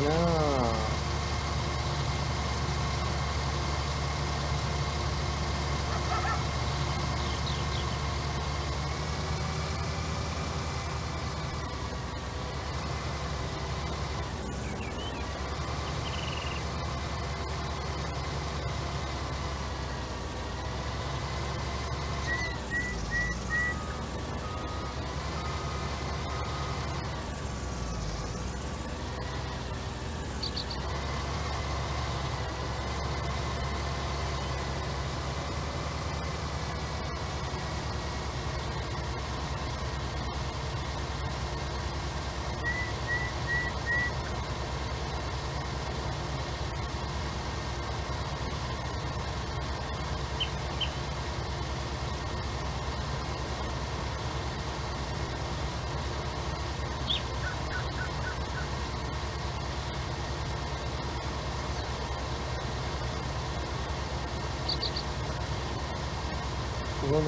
Fena.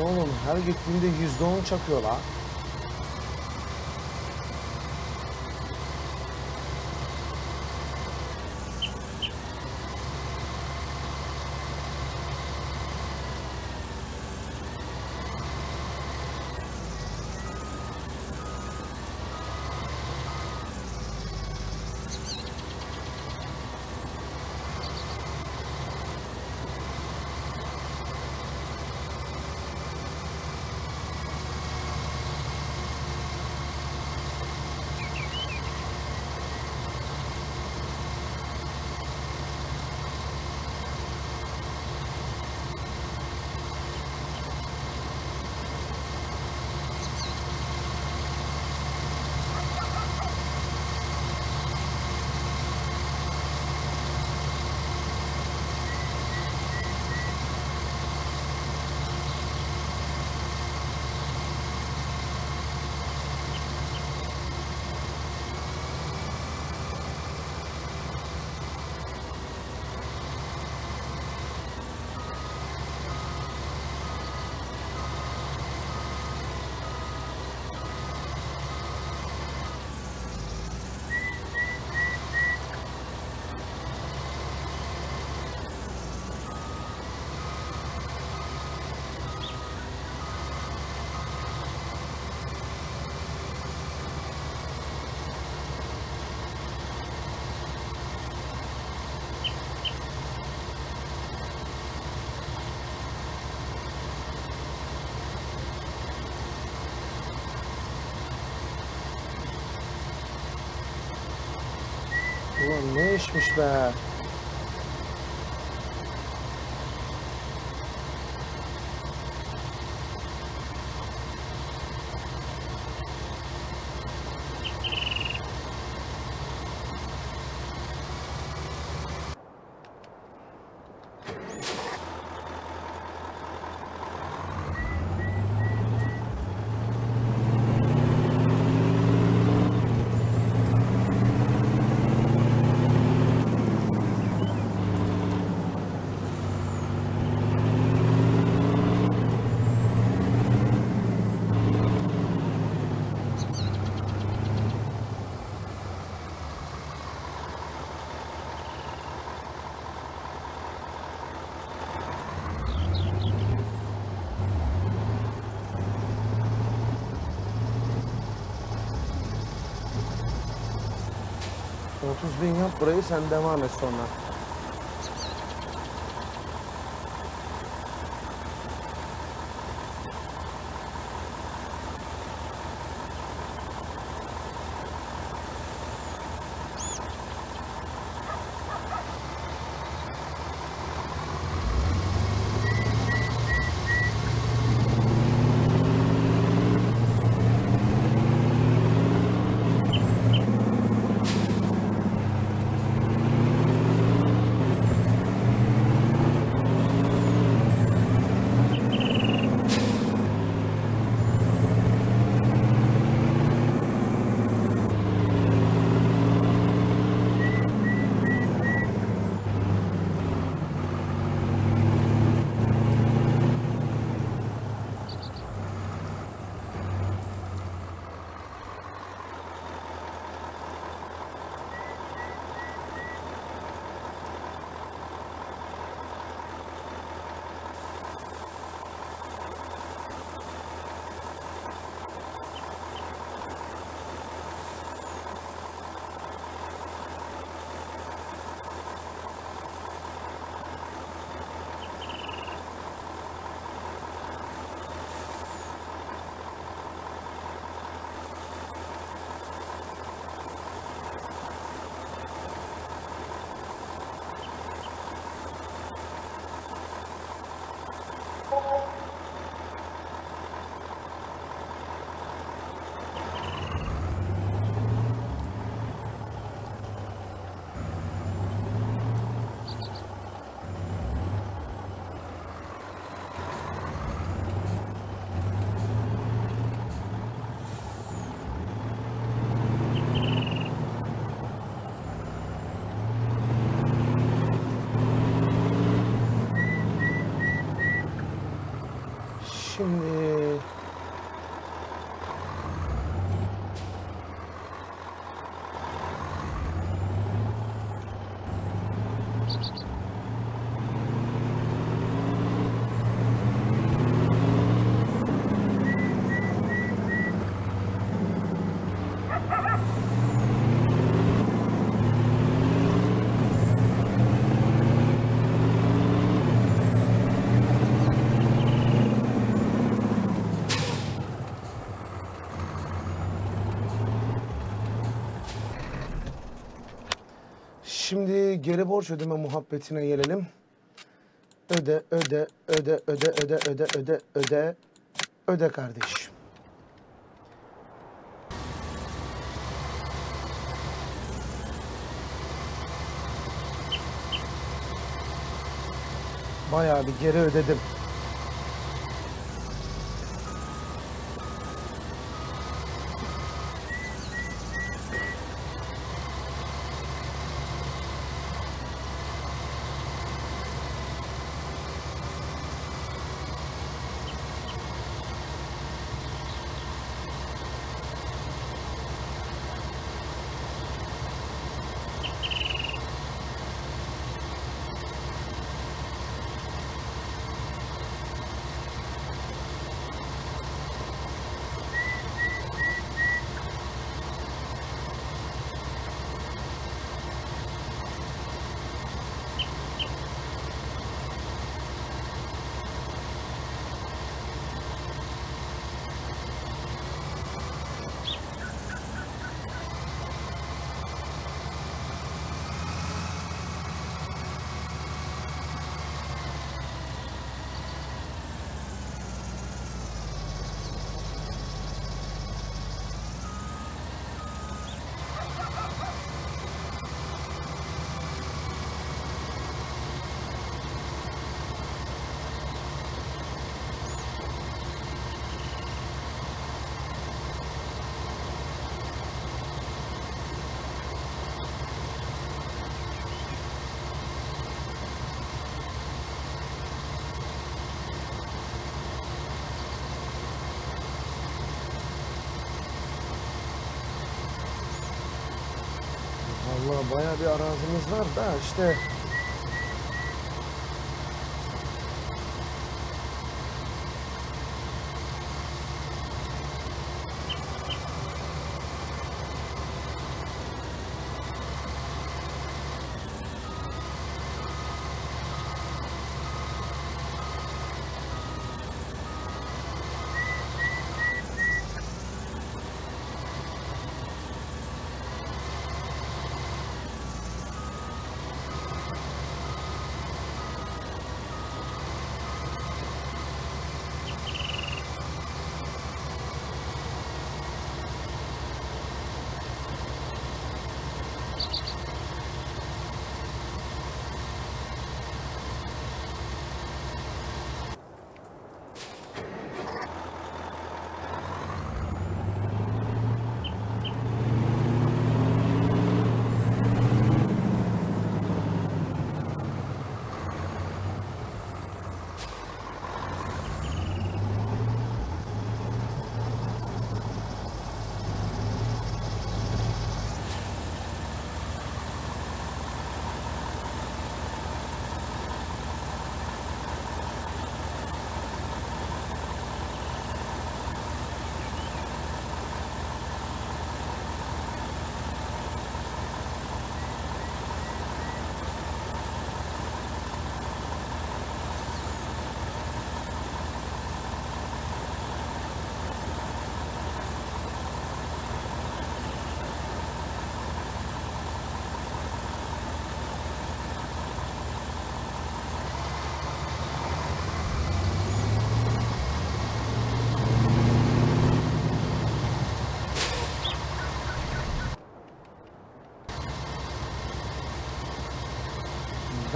Oğlum? Her gittiğinde yüzde on çakıyor não nicht, mich war 30 bin yap burayı sen devam et sonra. Geri borç ödeme muhabbetine gelelim. Öde, öde, öde, öde, öde, öde, öde, öde, öde kardeş. Bayağı bir geri ödedim. Vallahi bayağı bir arazimiz var da işte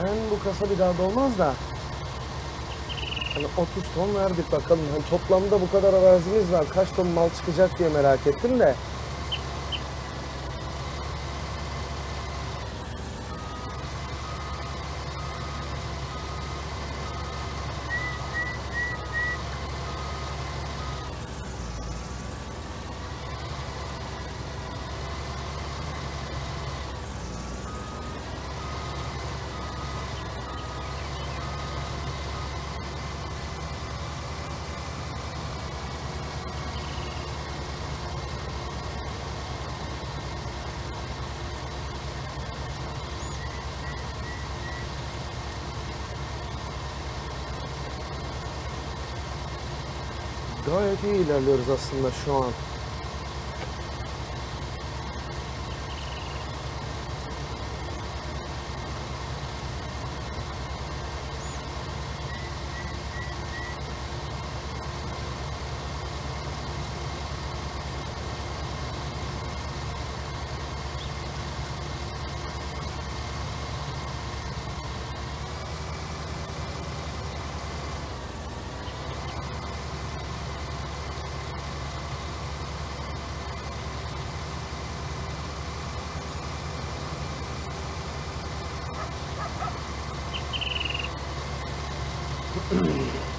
ben bu kasa bir daha dolmaz da hani 30 ton verdik bakalım. Hani toplamda bu kadar arazimiz var. Kaç ton mal çıkacak diye merak ettim de. Gayet iyi ilerliyoruz aslında şu an. Hallelujah.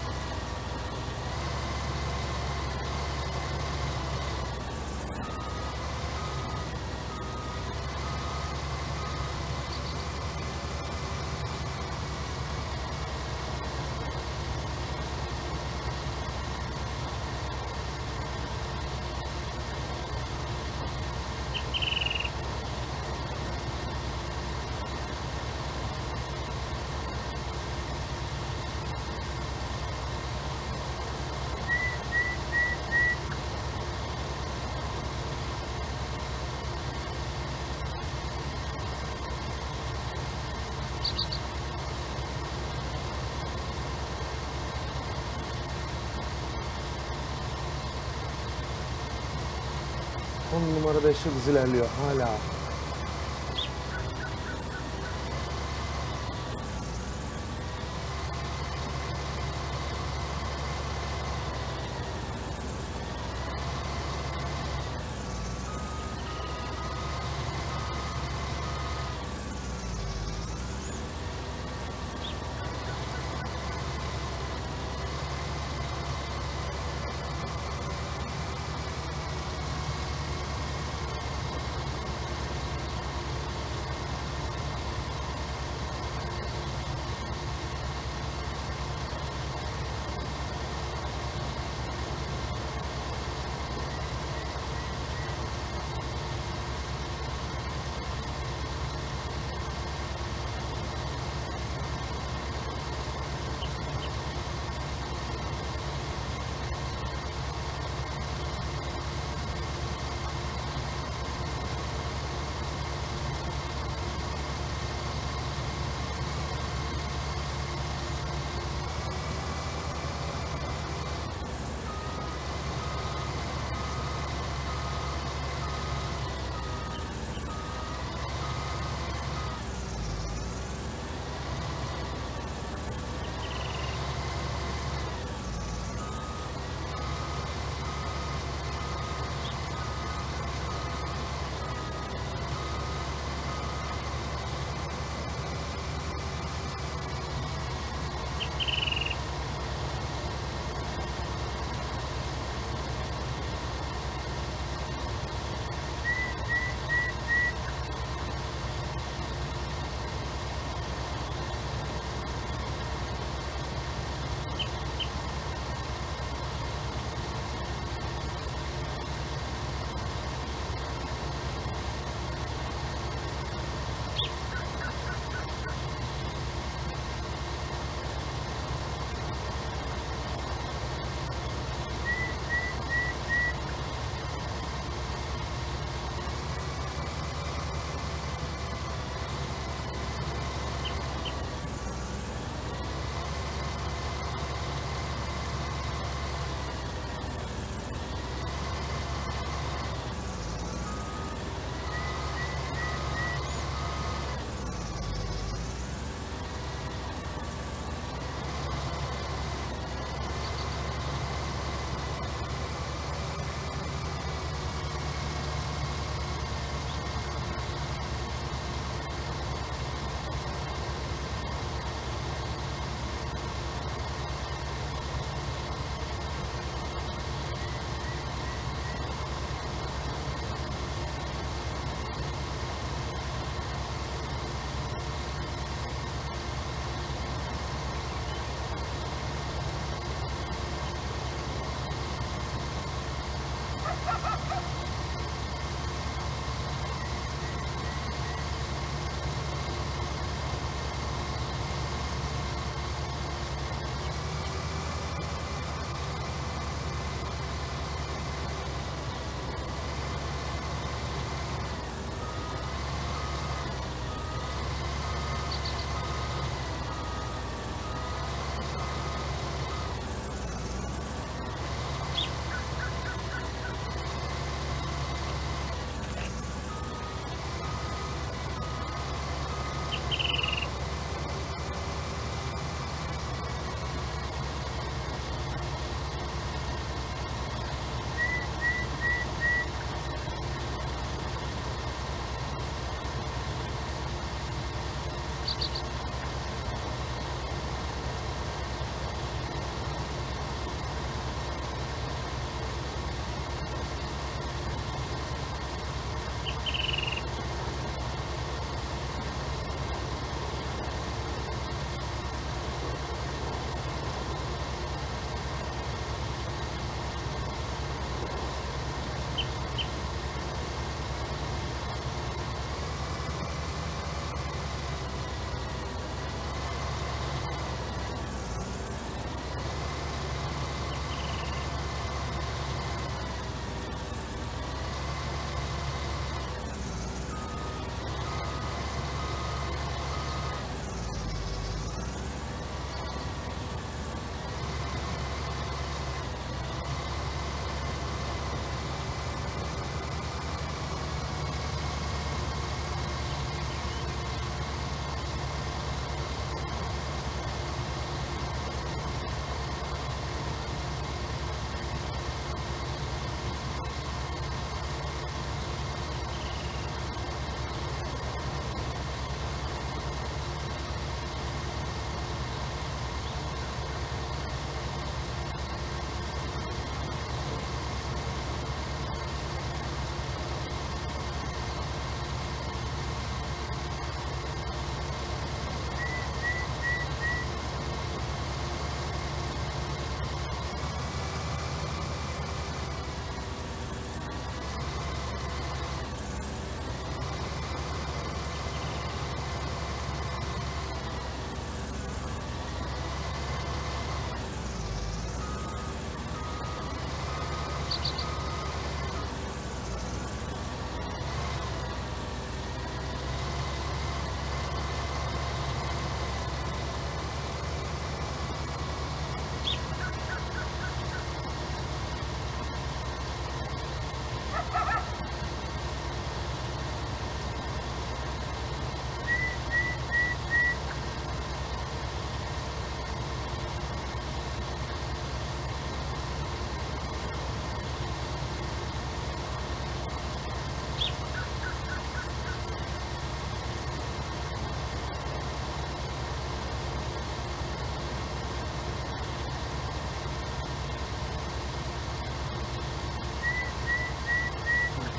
On numara 5 yıldız ilerliyor hala.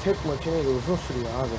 Tek makineyle uzun sürüyor abi.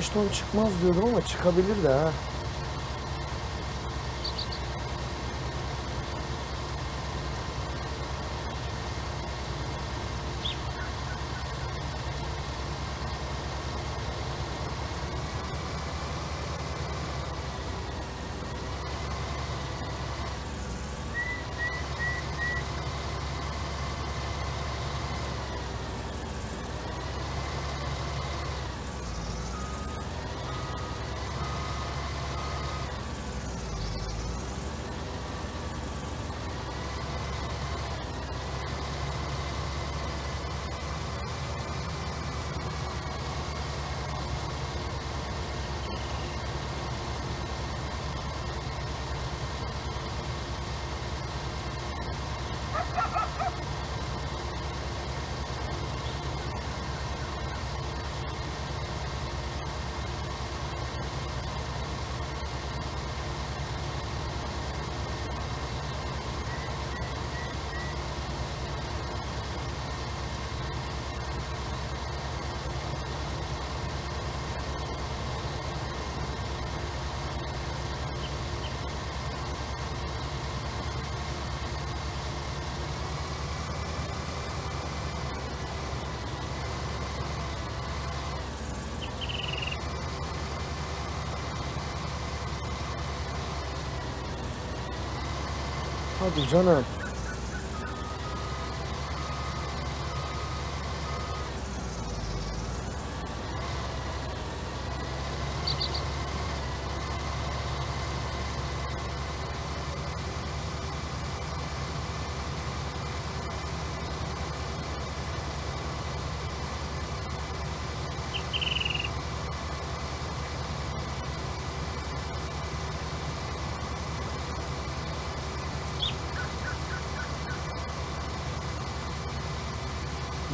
60 ton çıkmaz diyordum ama çıkabilir de ha. Hadi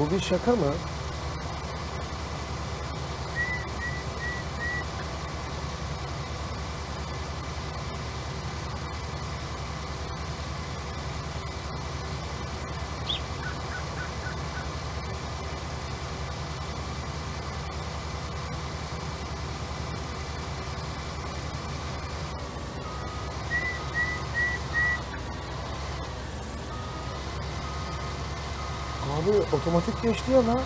Bu bir şaka mı? Abi otomatik geçti ya lan.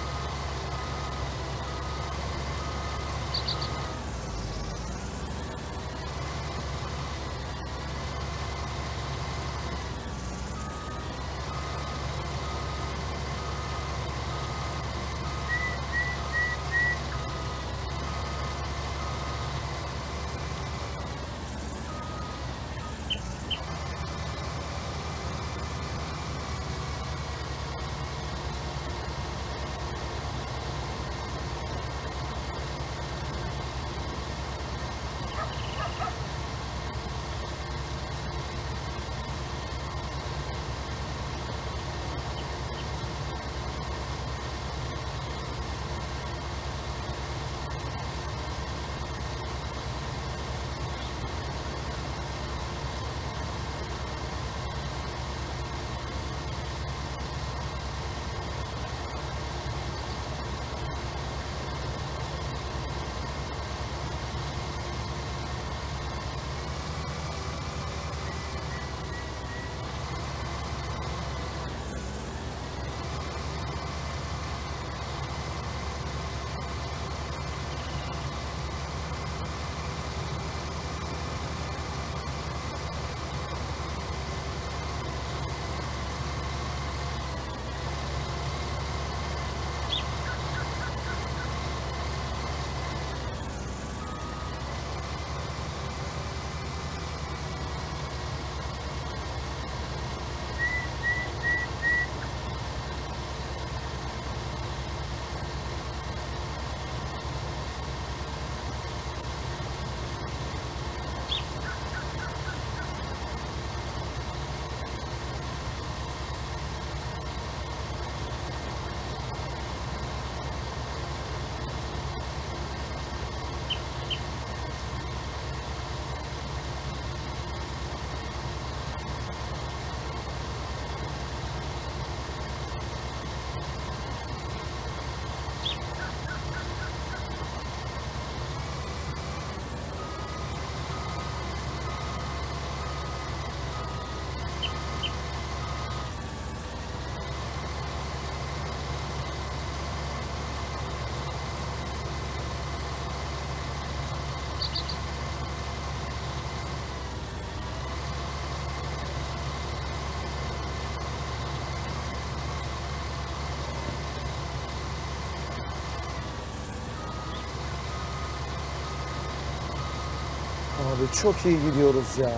Abi çok iyi gidiyoruz ya.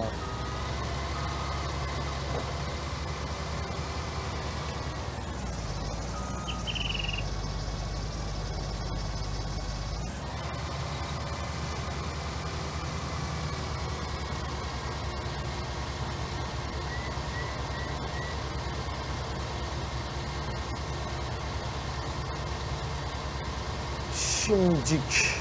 Şimdicik.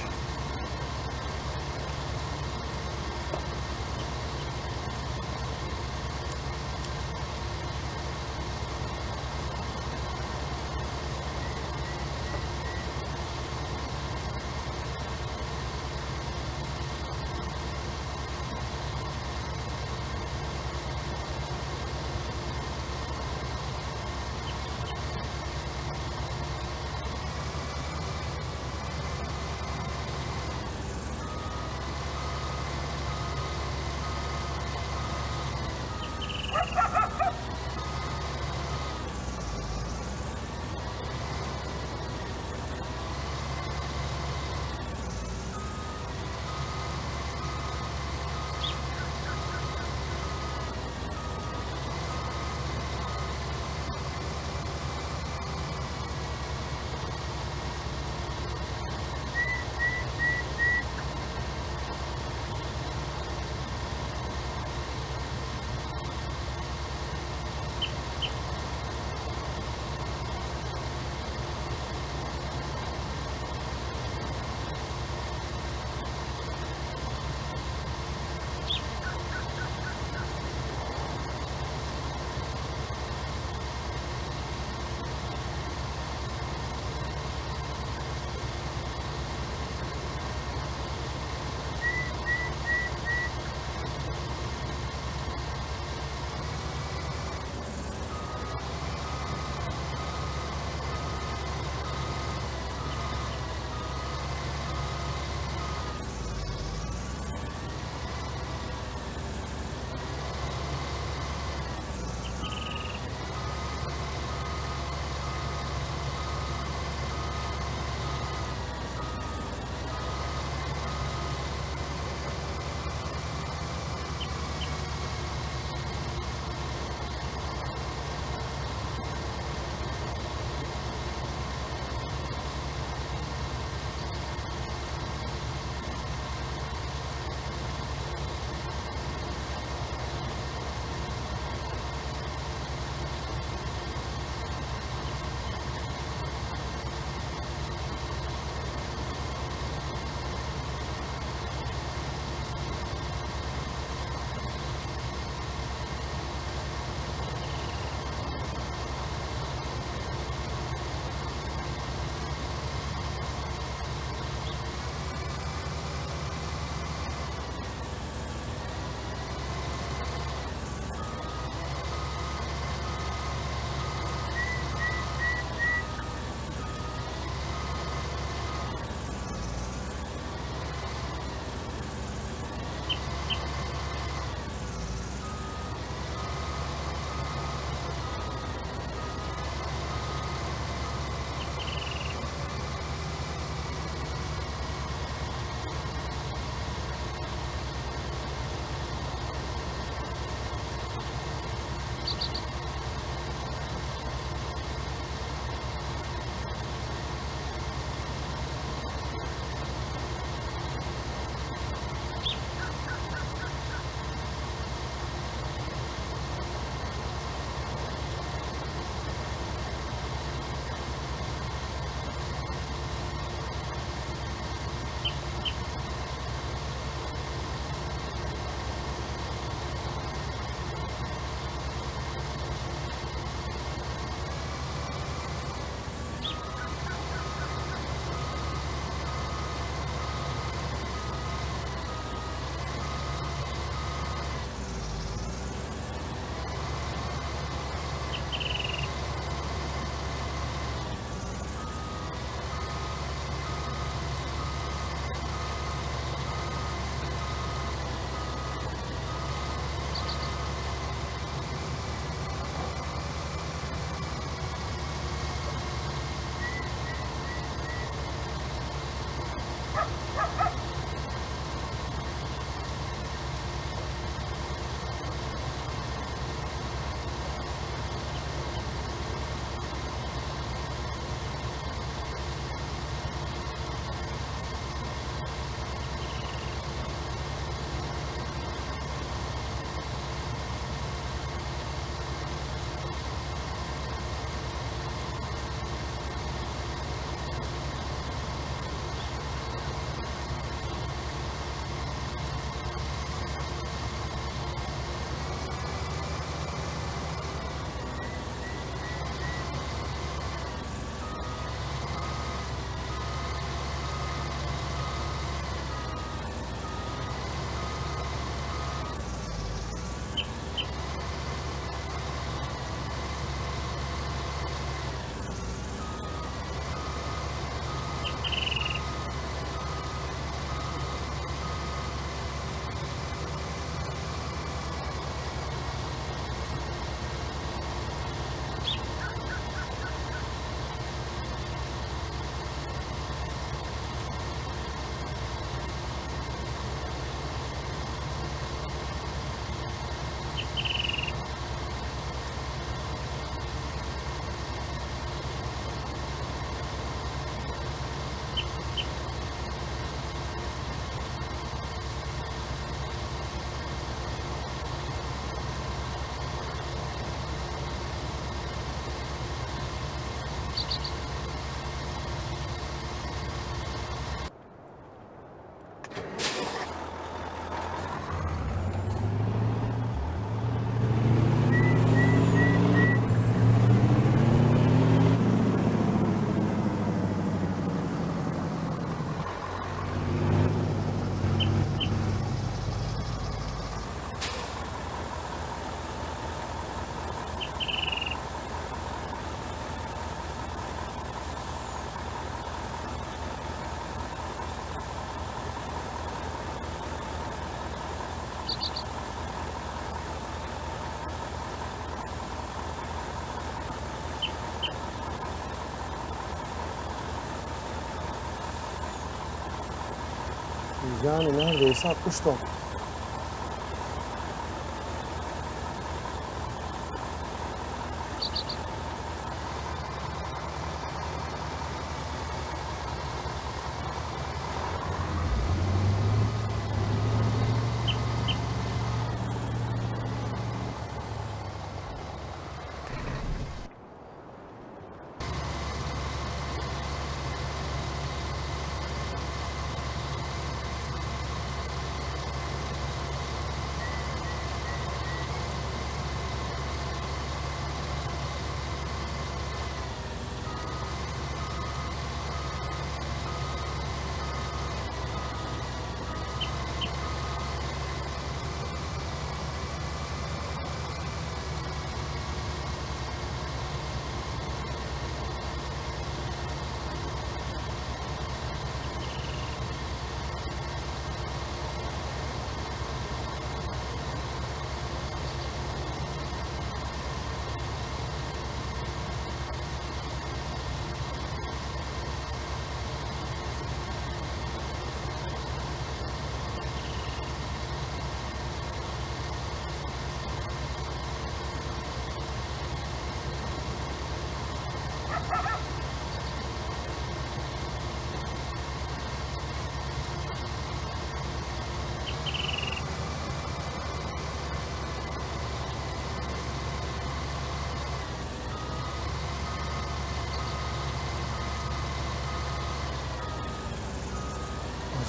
Yani neredeyse 60 ton.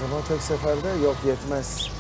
Acaba tek seferde yok yetmez.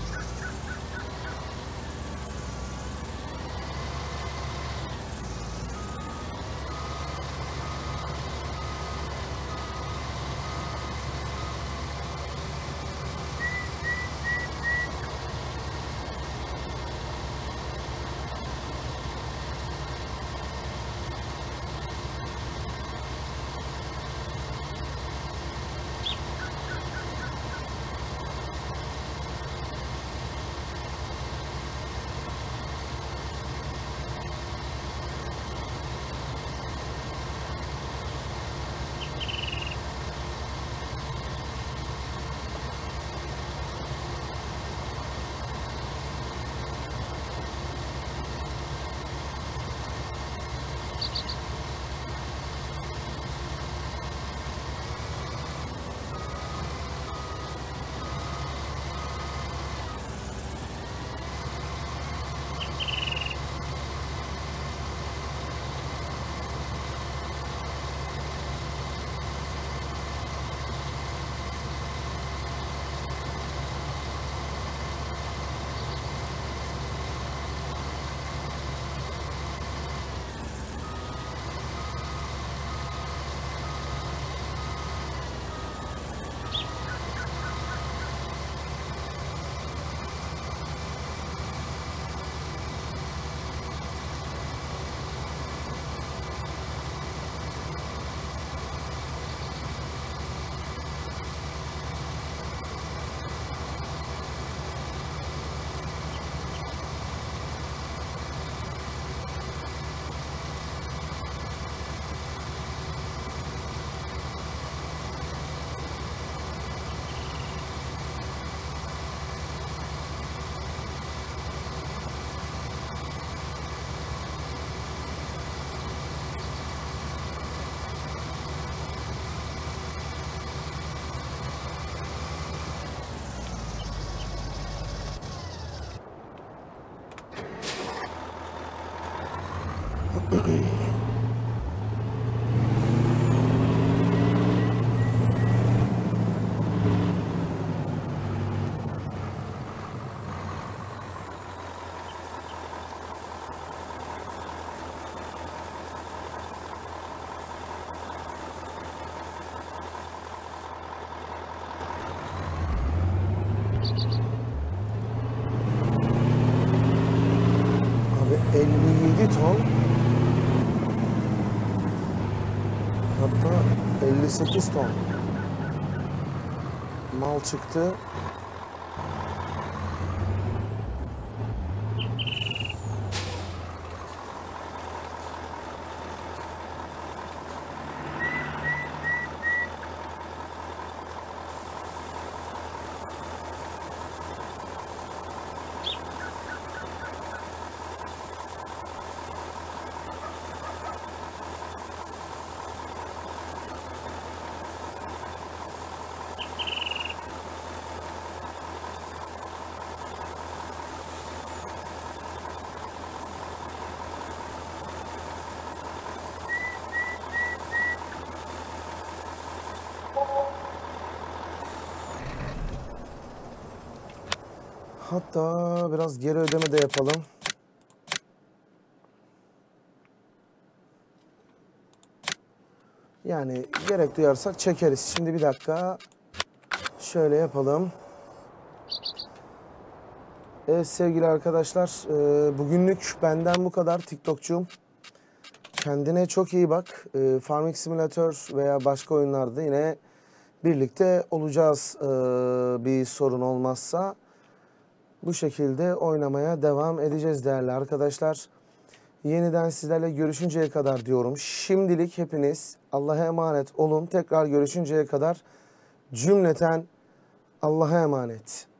58 ton. Mal çıktı. Hatta biraz geri ödeme de yapalım. Yani gerek duyarsak çekeriz. Şimdi bir dakika. Şöyle yapalım. Evet sevgili arkadaşlar. e, Bugünlük benden bu kadar TikTokçum. Kendine çok iyi bak. E, Farming Simulator veya başka oyunlarda yine birlikte olacağız e, bir sorun olmazsa. Bu şekilde oynamaya devam edeceğiz değerli arkadaşlar. Yeniden sizlerle görüşünceye kadar diyorum. Şimdilik hepiniz Allah'a emanet olun. Tekrar görüşünceye kadar cümleten Allah'a emanet.